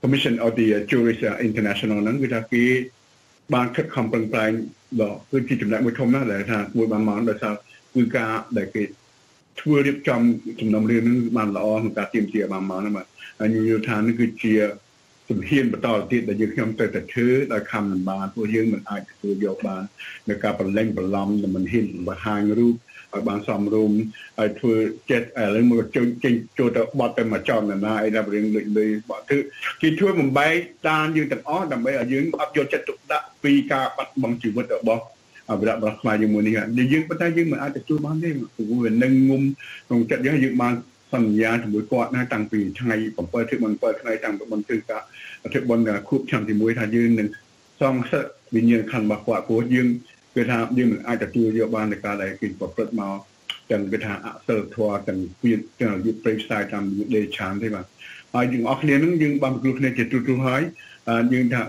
Commission of the Jurist International ហ្នឹងគឺថាគេ បានខិតខំប្រឹងប្រែងដល់គឺជាចំណែកមួយធំណាស់ដែលថាមួយបានមកដោយសារគឺការដែលគេធ្វើរៀបចំសំណុំរឿងនឹងបានល្អក្នុងការទៀមទាបានមកហ្នឹងបាទហើយខ្ញុំយល់ថានេះគឺជាជំហានបន្តទៀតដែលយើងខ្ញុំត្រូវតែធ្វើដោយខំមិនបានព្រោះយើងមិនអាចទទួលយកបាននៅការប្រឡែងប្រឡំដែលមិនហ៊ានបង្ហាញរូប ឲ្យបានសមរម្យហើយធ្វើចិត្តឥឡូវមកចូលចេញចូលទៅបត់ទៅមកចំណាអីដល់រឿងលុយលុយបត់ធ្វើគេធ្វើបំបែកតានយើងទាំងអស់ដើម្បីឲ្យយើងអត់យកចិត្តទុកដាក់ពីការបាត់បង់ជីវិតរបស់អវិរៈរបស់ខ្មែរយើងមួយនេះយើងប៉ុន្តែយើងមិនអាចទទួលបានទេព្រោះវានឹងងុំក្នុងចិត្តយើងយើងបានសន្យាជាមួយគាត់ណាតាំងពីថ្ងៃ7ถึง7ថ្ងៃតាំងពីបន្ទិការអធិបុណ្យខួបឆ្នាំទី1ថាយើងនឹងសងសឹកវិញ្ញាណខណ្ឌរបស់គាត់ព្រោះយើង គឺថាយើងមិនអាចទទួលយកបាននៃការដែលគេប្រព្រឹត្តមកទាំងគេថាអសិលធម៌ទាំងពីទាំងយុទ្ធព្រៃផ្សាយតាមដេឆានទេបាទហើយយើងអស់គ្នានឹងយើងបានគ្រប់គ្នាជាទូទៅហើយយើងថា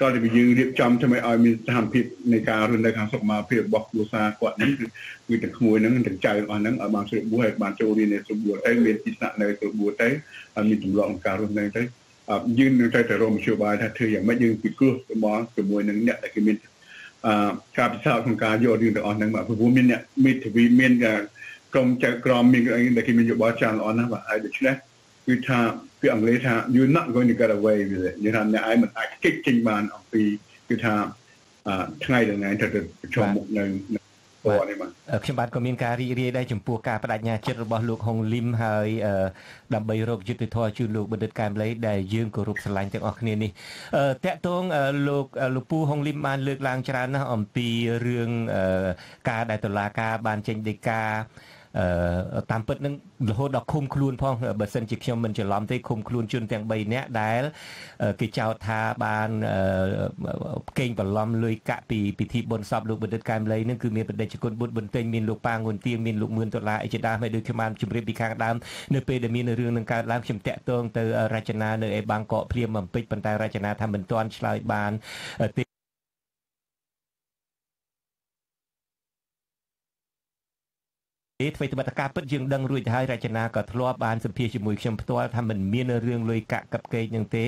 ក៏តែយើងរៀបចំធ្វើឲ្យមានស្ថានភាពនៃការរស់នៅខាងសុខុមាលភាពរបស់គ្រួសារគាត់ហ្នឹងគឺគឺទាំងក្មួយហ្នឹងទាំងចៅអស់ហ្នឹងឲ្យបានស្រួលបួសហើយបានចូលរៀននៅស្រួលបួសទៅមានទីស្នាក់នៅស្រួលបួសទៅហើយមានទម្លាប់ក្នុងការរស់នៅទៅយើងនឹងទៅទៅរមជ្ឈបាយថាធ្វើយ៉ាងម៉េចយើងពិគ្រោះរបស់ជាមួយនឹងអ្នកដែលគេមាន អឺការពិសោធន៍ក្នុងការយករឿងទាំងអស់ហ្នឹងបាទព្រោះមានអ្នកមេធាវីមានក្រុមចៅក្រមមានអីដែលគេមានយោបល់ច្រើនល្អណាស់បាទហើយដូច្នេះគឺថាពាក្យអង់គ្លេសថា you not going to get away with it និយាយថាអ្នកឯងមិនអាចគេចចេញបានអំពីគឺថាថ្ងៃដល់ថ្ងៃទៅប្រជុំមុខនៅ ពណ៌នេះបាទខ្ញុំបាទក៏មានការរីករាយដែរចំពោះការបដិញ្ញាចិត្តរបស់លោកហុងលឹមហើយដើម្បីរកយុត្តិធម៌ជូនលោកបណ្ឌិតកែមលីដែលយើងគោរពស្រឡាញ់ទាំងអស់គ្នានេះតកតងលោកលោកពូហុងលឹមបានលើកឡើងច្រើនណាស់អំពីរឿងការដែលតុលាការបានចេញដីកា តាមពិតនឹងរហូតដល់ឃុំខ្លួនផងបើសិនជាខ្ញុំមិនច្រឡំទេឃុំខ្លួនជនទាំង3នាក់ដែលគេចោទថាបានកេងបន្លំលុយកាក់ពីពិធីបុណ្យសពលោកបណ្ឌិតកែមលីនឹងគឺមានបដិជគុណបុត្របន្ទិញមានលោកប៉ាងួនទៀងមានលោកមឿនដុល្លារអីជាដើមហើយដូចខ្ញុំបានជម្រាបពីខាងដើមនៅពេលដែលមានរឿងនឹងកើតឡើងខ្ញុំតាក់ទងទៅរចនានៅឯបាងកកភ្លាមបំពេចប៉ុន្តែរចនាថាមិនទាន់ឆ្លើយបានទេ ទេអ្វីត្បិតតែការពិតយើងដឹងរួចទៅហើយរចនាក៏ធ្លាប់បានសម្ភាសជាមួយខ្ញុំផ្ទាល់ថាមិនមានរឿងលុយកាក់កັບកេកនឹងទេ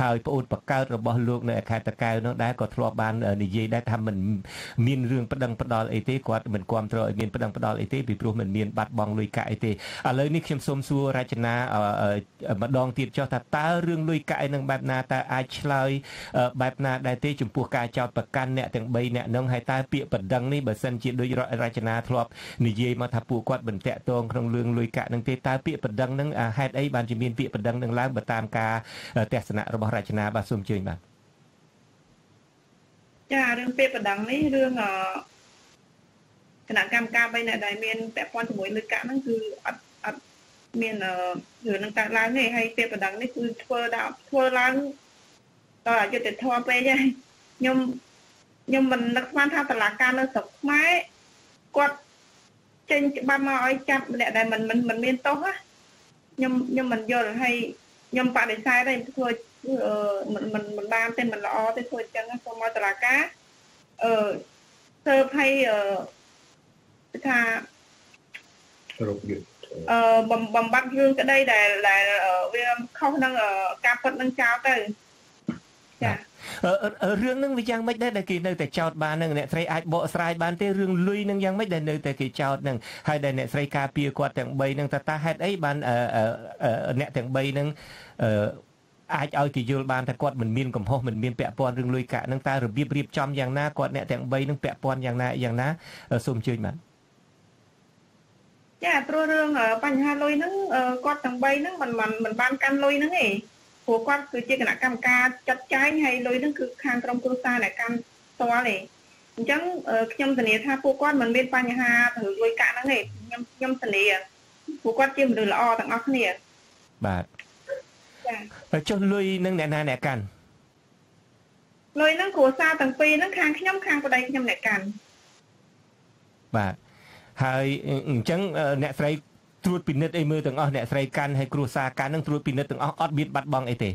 ហើយប្អូនបកើតរបស់លោកនៅខេត្តតកែវនោះដែរក៏ធ្លាប់បាននិយាយដែរថាមិនមានរឿងប្តឹងផ្ដាល់អីទេគាត់មិនគ្រប់គ្រងឲ្យមានប្តឹងផ្ដាល់អីទេពីព្រោះមិនមានបាត់បង់លុយកាក់អីទេឥឡូវនេះខ្ញុំសូមសួររចនាម្ដងទៀតចុះថាតើរឿងលុយកាក់ឯនឹងបែបណាតើអាចឆ្លើយបែបណាដែរទេចំពោះការចោទប្រកាន់អ្នកទាំង3អ្នកនឹងហើយតើពាក្យបណ្ដឹងនេះបើសិនជាដូចរចនាធ្លាប់និយាយមកថាពួកគាត់មិនតាក់ទងក្នុងរឿងលុយកាក់នឹងទេតើពាក្យបណ្ដឹងនឹងហេតុអីបានជាមានពាក្យបណ្ដឹងនឹងឡើងបើតាមការទស្សនៈរបស់រចនាបាទសូមជើញបាទចារឿងពាក្យបណ្ដឹងនេះរឿងគណៈកម្មការបីអ្នកដែលមានពាក់ព័ន្ធជាមួយលុយកាក់ហ្នឹងគឺអត់អត់មានរឿងនឹងកើតឡើងទេហើយពាក្យបណ្ដឹងនេះគឺធ្វើដល់ធ្វើឡើងដល់អយុត្តិធម៌ពេកហើយខ្ញុំខ្ញុំមិននឹកស្មានថាតឡាការនៅស្រុកខ្មែរគាត់ ចេញច្បាប់មកឲ្យចាប់ម្នាក់ដែលមិនមិនមិនមានទោសណាខ្ញុំខ្ញុំមិនយល់ហើយខ្ញុំបដិសេធទេធ្វើមិនមិនមិនបានទេមិនល្អទេធ្វើអញ្ចឹងសូមមកតឡាការអឺធ្វើឲ្យអឺថារោគយុទ្ធអឺបំបត្តិរឿងក្តីដែលដែលវាខុសនឹងការពិតនឹងចោលទៅចា រឿងនឹងវាយ៉ាងម៉េចដែរដែលគេនៅតែចោតបាននឹងអ្នកស្រីអាចបកស្រាយបានទេរឿងលុយនឹងយ៉ាងម៉េចដែលនៅតែគេចោតនឹងហើយដែលអ្នកស្រីការពារគាត់ទាំង3នឹងតើតាហេតុអីបានអ្នកទាំង3នឹងអាចឲ្យគេយល់បានថាគាត់មិនមានកំហុសមិនមានពាក់ព័ន្ធរឿងលុយកាក់នឹងតើរបៀបរៀបចំយ៉ាងណាគាត់អ្នកទាំង3នឹងពាក់ព័ន្ធយ៉ាងណាយ៉ាងណាសូមជឿបាទចាព្រោះរឿងបញ្ហាលុយហ្នឹងគាត់ទាំង3ហ្នឹងមិនមិនបានកាន់លុយហ្នឹងទេ ព្រោះគាត់គឺជាគណៈកម្មការចាត់ចែងហើយលុយហ្នឹងគឺខាងក្រុមគ្រួសារអ្នកកាន់ផ្ទាល់ទេអញ្ចឹងខ្ញុំធានាថាពួកគាត់មិនមានបញ្ហាទៅលុយកាក់ហ្នឹងទេខ្ញុំខ្ញុំធានាពួកគាត់ជាមនុស្សល្អទាំងអស់គ្នាបាទចាចុះលុយនឹងអ្នកណាអ្នកកាន់លុយហ្នឹងគ្រួសារទាំងពីរហ្នឹងខាងខ្ញុំខាងប្តីខ្ញុំអ្នកកាន់បាទហើយអញ្ចឹងអ្នកស្រី ត្រួតពិនិត្យអីមើលទាំងអស់អ្នកស្រីកាន់ហើយគ្រួសារកាន់នឹងត្រួតពិនិត្យទាំងអស់អត់មានបាត់បង់អីទេ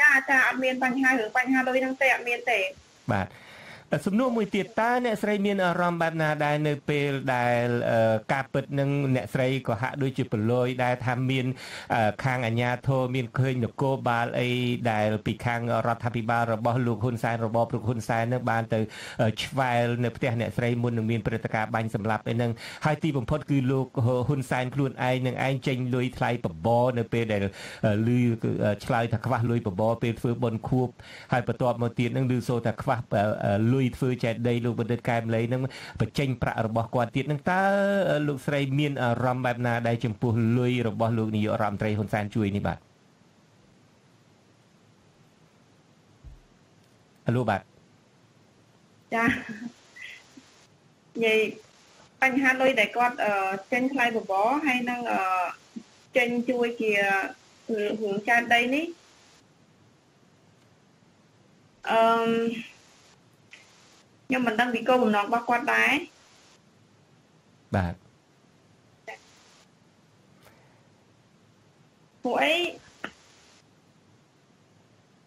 ចាចាអត់មានបញ្ហារឿងបញ្ហាលុយហ្នឹងទេអត់មានទេបាទ សំណួរមួយទៀតតើអ្នកស្រីមានអារម្មណ៍បែបណាដែរនៅពេលដែលការពិតនឹងអ្នកស្រីក៏ហាក់ដូចជាប្រឡយដែរថាមាន ខាងអាជ្ញាធរមានឃើញនគរបាលអីដែលពីខាងរដ្ឋាភិបាលរបស់លោកហ៊ុនសែនរបបលោកហ៊ុនសែននឹងបានទៅឆ្វែលនៅផ្ទះអ្នកស្រីមុននឹងមានព្រឹត្តិការណ៍បាញ់សម្លាប់អីហ្នឹងហើយទីបំផុតគឺលោកហ៊ុនសែនខ្លួនឯងនឹងឯងចេញលុយថ្លៃបបរនៅពេលដែលលឺឆ្លើយថាខ្វះលុយបបរពេលធ្វើបុណ្យខួបហើយបន្ទាប់មកទៀតនឹងឮសូរថាខ្វះលុយយធ្វើចេតីលោកបណ្ឌិតកែមលីនឹងបញ្ចេញប្រាក់របស់គាត់ទៀតនឹងតើលោកស្រីមានអារម្មណ៍បែបណាដែរចំពោះលុយរបស់លោកនាយករដ្ឋមន្ត្រីហ៊ុនសែនជួយនេះបាទអលូបាទចានិយាយបញ្ហាលុយដែលគាត់ចេញថ្លៃបបរហើយនឹងចេញជួយជារឿងចែកដីនេះអឺ ខ្ញុំមិនដឹងពីគោលបំណងរបស់គាត់ដែរបាទពួកអី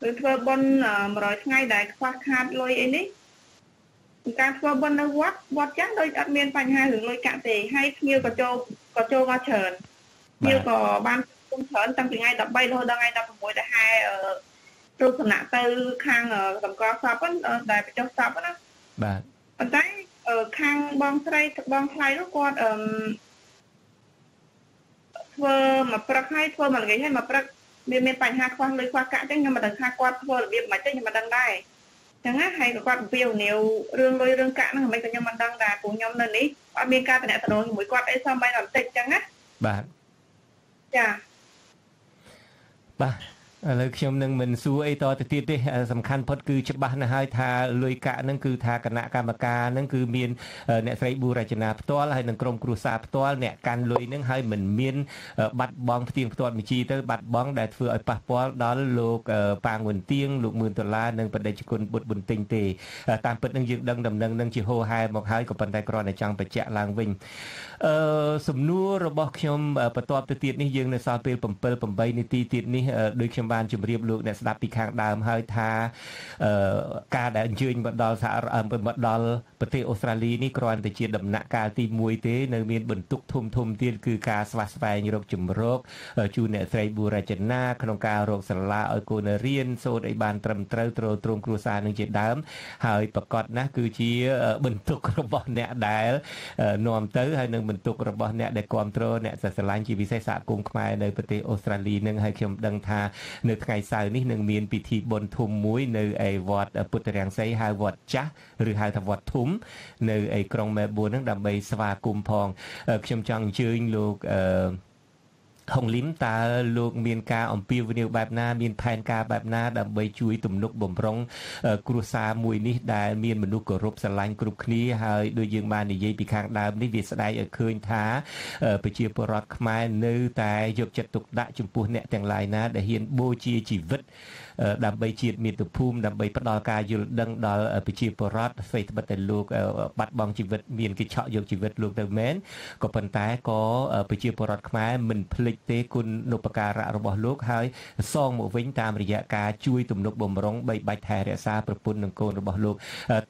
គឺធ្វើបុណ្យ100ថ្ងៃដែលខ្វះខាតលុយអីនេះការធ្វើបុណ្យនៅវត្តវត្តចឹងដូចអត់មានបញ្ហារឿងលុយកាក់ទេហើយភ្ញៀវក៏ចូលក៏ចូលមកច្រើនភ្ញៀវក៏បានគុំច្រើនតាំងពីថ្ងៃ13រហូតដល់ថ្ងៃ16ដែលហែរូបសំណាក់ទៅខាងសម្គាល់សពដែលបញ្ចុះសពណា បាទប៉ុន្តែខាងបងស្រីបងថ្លៃនោះគាត់អឺធ្វើមកព្រឹកហើយធ្វើមកល្ងាចហើយមកព្រឹកមានមានបញ្ហាខ្វះលុយខ្វះកាក់អញ្ចឹងខ្ញុំមិនដឹងថាគាត់ធ្វើរបៀបមិនទេខ្ញុំមិនដឹងដែរអញ្ចឹងណាហើយក៏គាត់ពៀវនាវរឿងលុយរឿងកាក់ហ្នឹងមិនក៏ខ្ញុំមិនដឹងដែរព្រោះខ្ញុំនៅនេះអត់មានការតំណែងជាមួយគាត់អីសោះមិនដល់បន្តិចអញ្ចឹងណាបាទចាបាទ ឥឡូវខ្ញុំនឹងមិនសួរអីតទៅទៀតទេសំខាន់ផុតគឺច្បាស់ណាស់ហើយថាលុយកាក់ហ្នឹងគឺថាគណៈកម្មការហ្នឹងគឺមានអ្នកស្រីប៊ូរចនាផ្ទាល់ហើយនឹងក្រុមគ្រួសារផ្ទាល់អ្នកកាន់លុយហ្នឹងហើយមិនមានបាត់បង់ផ្ទៀងផ្ទាត់បញ្ជីទៅបាត់បង់ដែលធ្វើឲ្យប៉ះពាល់ដល់លោកប៉ាងវុនទៀងលោកមឿនដុល្លារនិងបដិជគុណបុត្រប៊ុនទិញទេតាមពិតនឹងយើងដឹងដំណឹងនឹងជាហោហែមកហើយក៏ប៉ុន្តែគ្រាន់តែចង់បញ្ជាក់ឡើងវិញអឺសំណួររបស់ខ្ញុំបន្ទាប់ទៅទៀតនេះយើងនៅសល់ពេល7 8នាទីទៀតនេះដោយខ្ញុំបានជម្រាបលោកអ្នកស្ដាប់ពីខាងដើមហើយថាអឺការដែលអញ្ជើញមកដល់សហមកដល់ប្រទេសអូស្ត្រាលីនេះគ្រាន់តែជាដំណាក់កាលទី1ទេនៅមានបន្ទុកធំធំទៀតគឺការស្វាស្វែងរកជំរកជូនអ្នកស្រីប៊ូរចនាក្នុងការរកសាលាឲ្យកូនរៀនសូត្រឲ្យបានត្រឹមត្រូវទ្រទ្រង់គ្រួសារនឹងជាដើម ហើយប្រកាសណាស់គឺជាបន្ទុករបស់អ្នកដែលនាំទៅហើយនឹងបន្ទុករបស់អ្នកដែលគ្រប់គ្រងអ្នកស្រឡាញ់ជាពិសេសសហគមន៍ខ្មែរនៅប្រទេសអូស្ត្រាលីនឹងហើយខ្ញុំដឹងថានៅថ្ងៃសៅរ៍នេះនឹងមានពិធីបុណ្យធំមួយនៅឯវត្តពុទ្ធរាំងសីហៅវត្តចាស់ឬហៅថាវត្តធំនៅឯក្រុងមែលប៊នហ្នឹងដើម្បីស្វាគមន៍ផងខ្ញុំចង់អញ្ជើញលោកអឺ ហុងលឹមតើលោកមានការអំពាវនាវបែបណាមានផែនការបែបណាដើម្បីជួយទំនុកបំរុងគ្រួសារមួយនេះដែលមានមនុស្សគោរពស្រឡាញ់គ្រប់គ្នាហើយដូចយើងបាននិយាយពីខាងដើមនេះវាស្ដែងឲ្យឃើញថាប្រជាពលរដ្ឋខ្មែរនៅតែយកចិត្តទុកដាក់ចំពោះអ្នកទាំងឡាយណាដែលហ៊ានបូជាជីវិត ដើម្បីជាតិមាតុភូមិដើម្បីផ្ដល់ការយល់ដឹងដល់ប្រជាពលរដ្ឋស្វ័យត្បិតតែលោកបាត់បង់ជីវិតមានគេឆក់យកជីវិតលោកទៅមែនក៏ប៉ុន្តែក៏ប្រជាពលរដ្ឋខ្មែរមិនភ្លេចទេគុណនុបការៈរបស់លោកហើយសងមកវិញតាមរយៈការជួយទំនុកបំរុងបីបាច់ថែរក្សាប្រពន្ធនិងកូនរបស់លោក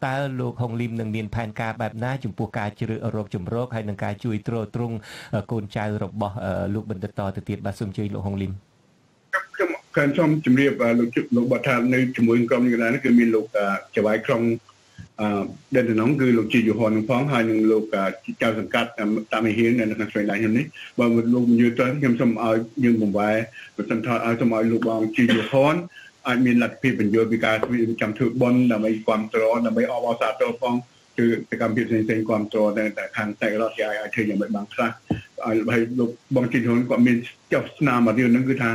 តើលោកហុងលឹមនឹងមានផែនការបែបណាចំពោះការជ្រើសរកជំរកហើយនឹងការជួយទ្រទ្រង់កូនចៅរបស់លោកបណ្ឌិតតទៅទៀតបាទសូមជួយលោកហុងលឹមខ្ញុំ ខ្ញុំសូមជម្រាបលោកលោកបាត់ថានៅជាមួយក្រុមនេះកណ្ដាលនេះគឺមានលោកចៅវាយក្រុងអឺដែលតំណងគឺលោកជីយូហនផងហើយនឹងលោកចៅសង្កាត់តាមហៀងនៅក្នុងស្រីឡៃខ្ញុំនេះបើលោកយល់ទៅខ្ញុំសូមឲ្យយើងបង្វែរប្រសិនថាឲ្យសូមឲ្យលោកបងជីយូហនអាចមានលទ្ធភាពបញ្យល់ពីការចាំធ្វើបន់ដើម្បីគ្រប់គ្រងដើម្បីអបអរសាទរផងគឺសកម្មភាពផ្សេងៗគ្រប់គ្រងតែខាងតែរដ្ឋជាអាចធ្វើយ៉ាងម៉េចបានខ្លះហើយលោកបងជីយូហនគាត់មានចុះស្នាមមករឿងហ្នឹងគឺថា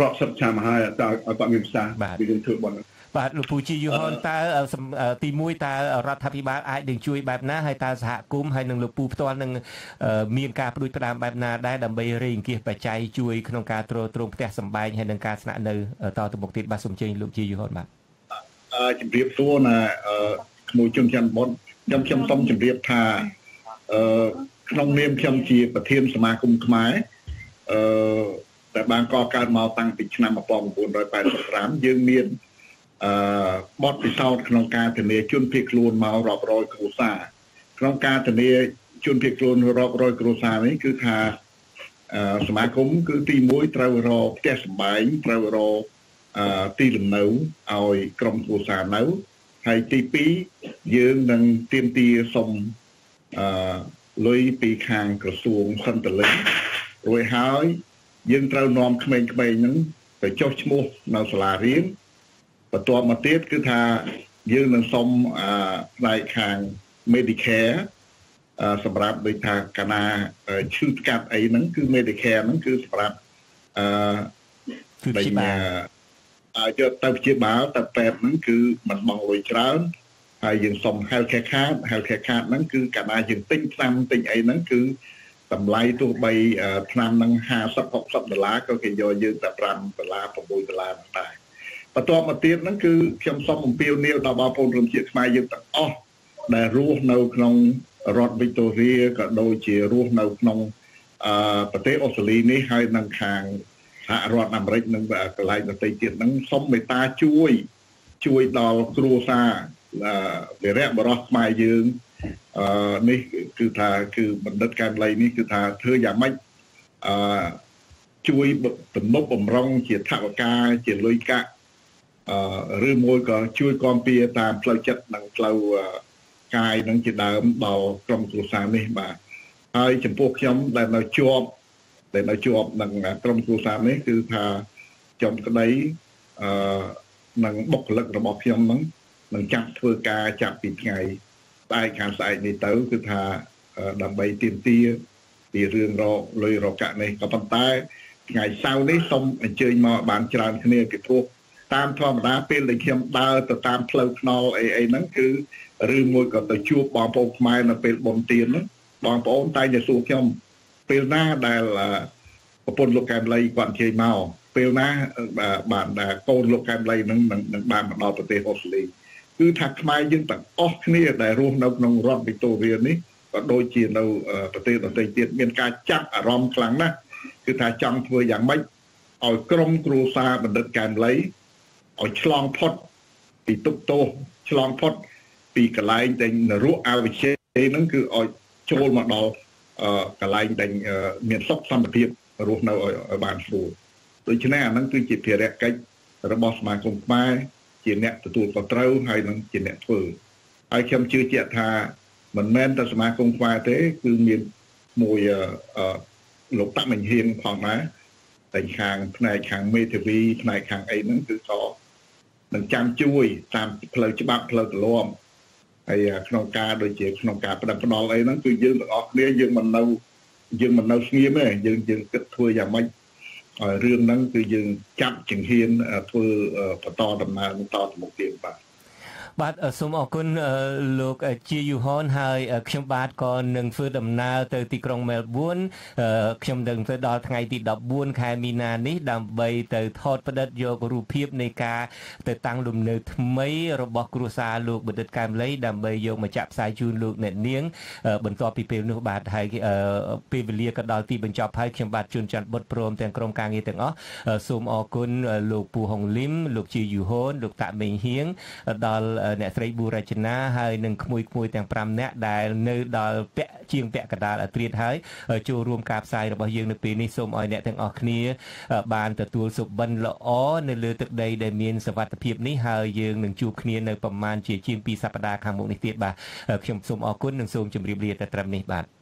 រាប់សិបឆ្នាំហើយតើគាត់មានប្រសាសន៍ពីរឿងធ្វើបន់បាទលោកពូជីយូហនតើទី1តើរដ្ឋាភិបាលអាចនឹងជួយបែបណាហើយតើសហគមន៍ហើយនឹងលោកពូផ្ទាល់នឹងមានការផ្ដួចផ្ដើមបែបណាដែរដើម្បីរេអង្គាសបច្ច័យជួយក្នុងការទ្រទ្រង់ផ្ទះសម្បែងហើយនឹងការស្នាក់នៅតទៅមុខទៀតបាទសូមជើញលោកជីយូហនបាទអឺជំរាបសួរណាក្មួយជនច័ន្ទបុតខ្ញុំខ្ញុំសូមជម្រាបថាអឺក្នុងនាមខ្ញុំជាប្រធានសមាគមខ្មែរអឺ ដែលបានកកើតមកតាំងពីឆ្នាំ1985យើងមានអឺបទពិសោធន៍ក្នុងការធានាជនភៀសខ្លួនមករាប់រយគ្រួសារក្នុងការធានាជនភៀសខ្លួនរាប់រយគ្រួសារនេះគឺថាសមាគមគឺទី1ត្រូវរកផ្ទះសម្បែងត្រូវរកទីលំនៅឲ្យក្រុមគ្រួសារនៅហើយទី2យើងនឹងទៀមទាសុំអឺលុយពីខាងក្រសួងសន្តិលិករួចហើយ យើងត្រូវនាំក្មេងៗហ្នឹងទៅចុះឈ្មោះនៅសាលារៀនបន្ទាប់មកទៀតគឺថាយើងនឹងសុំអឺផ្នែកខាង Medicare សម្រាប់ដូចថាកាណាឈឺស្កាត់អីហ្នឹងគឺ Medicare ហ្នឹងគឺសម្រាប់អឺគឺព្យាបាលយកទៅព្យាបាលទៅពេទ្យហ្នឹងគឺមិនបងលុយច្រើនហើយយើងសុំ healthcare card healthcare card ហ្នឹងគឺកាលណាយើងទិញថ្នាំទិញអីហ្នឹងគឺ តម្លៃទោះបីថ្នាំហ្នឹង50 60ដុល្លារក៏គេយកយើងតែ5ដុល្លារ6ដុល្លារហ្នឹងដែរបន្ទាប់មកទៀតហ្នឹងគឺខ្ញុំសូមអំពាវនាវដល់បងប្អូនរួមជាតិខ្មែរយើងទាំងអស់ដែលរស់នៅក្នុងរដ្ឋវីកតូរីក៏ដូចជារស់នៅក្នុងអឺប្រទេសអូស្ត្រាលីនេះហើយនឹងខាងសហរដ្ឋអាមេរិកនិងកន្លែងដទៃទៀតហ្នឹងសូមមេត្តាជួយ ជួយដល់គ្រួសារវិរៈបរោះខ្មែរយើងអឺ នេះគឺថាគឺបណ្ឌិតកែមលីនេះគឺថាធ្វើយ៉ាងម៉េចអឺជួយទំនប់បំរុងជាថវិកាជាលុយកាក់អឺឬមួយក៏ជួយគាំពៀតាមផ្លូវចិត្តនិងផ្លូវកាយនឹងជាដើមដល់ក្រុមគ្រួសារនេះបាទហើយចំពោះខ្ញុំដែលនៅជាប់ដែលនៅជាប់នឹងក្រុមគ្រួសារនេះគឺថាចំក្តីអឺនឹងបុគ្គលិករបស់ខ្ញុំហ្នឹងនឹងចាប់ធ្វើការចាប់ពីថ្ងៃ ស្អែកខាងស្អែកនេះទៅគឺថាដើម្បីទៀមទាពីរឿងរកលុយរកកាក់នេះក៏ប៉ុន្តែថ្ងៃសៅរ៍នេះសូមអញ្ជើញមកបានច្រើនគ្នាពីព្រោះតាមធម្មតាពេលដែលខ្ញុំដើរទៅតាមផ្លូវថ្នល់អីអីហ្នឹងគឺឬមួយក៏ទៅជួបបងប្អូនខ្មែរនៅពេលបុណ្យទានហ្នឹងបងប្អូនតែងតែសួរខ្ញុំពេលណាដែលប្រពន្ធលោកកែមលីគាត់អញ្ជើញមកពេលណាបានកូនលោកកែមលីនឹងនឹងបានមកដល់ប្រទេសអូស្ត្រាលី គឺថាខ្មែរយើងទាំងអស់គ្នាដែលរស់នៅក្នុងរដ្ឋវីតូរីនេះក៏ដូចជានៅប្រទេសដទៃទៀតមានការចាប់អារម្មណ៍ខ្លាំងណាស់គឺថាចង់ធ្វើយ៉ាងម៉េចឲ្យក្រុមគ្រួសារបណ្ឌិតកែមលីឲ្យឆ្លងផុតពីទុកទោសឆ្លងផុតពីកន្លែងដែលនរកអវិជ្ជាហ្នឹងគឺឲ្យចូលមកដល់កន្លែងដែលមានសុខសន្តិភាពរស់នៅឲ្យបានស្រួលដូច្នេះអាហ្នឹងគឺជាភារកិច្ចរបស់សមាគមខ្មែរ ជាអ្នកទទួលខុសត្រូវហើយនឹងជាអ្នកធ្វើហើយខ្ញុំជឿជាក់ថាមិនមែនតែសមាគមខ្មែរទេ គឺមានមួយលោកតាក់មិញហៀងផងដែរតែខាងផ្នែកខាងមេធាវីផ្នែកខាងអីហ្នឹងគឺក៏នឹងចាំជួយតាមផ្លូវច្បាប់ផ្លូវទម្លាប់ហើយក្នុងការដូចជាក្នុងការផ្ដាំផ្ដល់អីហ្នឹងគឺយើងទាំងអស់គ្នាយើងមិននៅយើងមិននៅស្ងៀមទេយើងយើងគិតធ្វើយ៉ាងម៉េច រឿងហ្នឹងគឺយើងចាប់ចង្ហៀនធ្វើបន្តដំណើរបន្តទៅមុខទៀតបាទ បាទសូមអរគុណលោកជាយូហនហើយខ្ញុំបាទក៏នឹងធ្វើដំណើរទៅទីក្រុងមែលប៊នខ្ញុំនឹងទៅដល់ថ្ងៃទី14ខែមីនានេះដើម្បីទៅថតផ្តិតយករូបភាពនៃការទៅតាំងលំនៅថ្មីរបស់គ្រួសារលោកបណ្ឌិតកែមលីដើម្បីយកមកចាក់ផ្សាយជូនលោកអ្នកនាង បន្ទាប់ពីពេលនោះបាទហើយពេលវេលាក៏ដល់ទីបញ្ចប់ហើយខ្ញុំបាទជួនច័ន្ទបុតព្រមទាំងក្រុមការងារទាំងអស់សូមអរគុណលោកពូហុងលឹមលោកជាយូហនលោកតាមេងហៀងដល់អ្នកស្រីប៊ូរចនាហើយនិងក្មួយក្មួយទាំង5នាក់ដែលនៅដល់ពាក់ជាងពាក់កដាលអត្រៀតហើយចូលរួមការផ្សាយរបស់យើងនៅពេលនេះសូមឲ្យអ្នកទាំងអស់គ្នា បានទទួលសុបិនល្អនៅលើទឹកដីដែលមានសវត្ថភាពនេះហើយយើងនឹងជួបគ្នានៅប្រមាណជាជាង2សប្តាហ៍ខាងមុខនេះទៀតបាទខ្ញុំសូមអរគុណនិងសូមជម្រាបលាតែត្រឹមនេះបាទ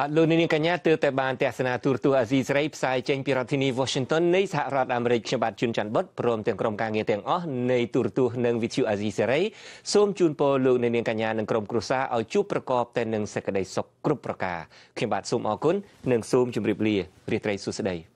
បាទលោកនាងកញ្ញាទើបតែបានទស្សនាទូរទស្សន៍អាស៊ីសេរីផ្សាយចេញពីរដ្ឋធានី Washington នៃសហរដ្ឋអាមេរិកខ្ញុំបាទជួនច័ន្ទបុតព្រមទាំងក្រុមការងារទាំងអស់នៃទូរទស្សន៍និងវិទ្យុអាស៊ីសេរីសូមជូនពរលោកនាងកញ្ញានិងក្រុមគ្រួសារឲ្យជួបប្រកបតែនឹងសេចក្តីសុខគ្រប់ប្រការខ្ញុំបាទសូមអរគុណនិងសូមជម្រាបលារីត្រីសុស្ដី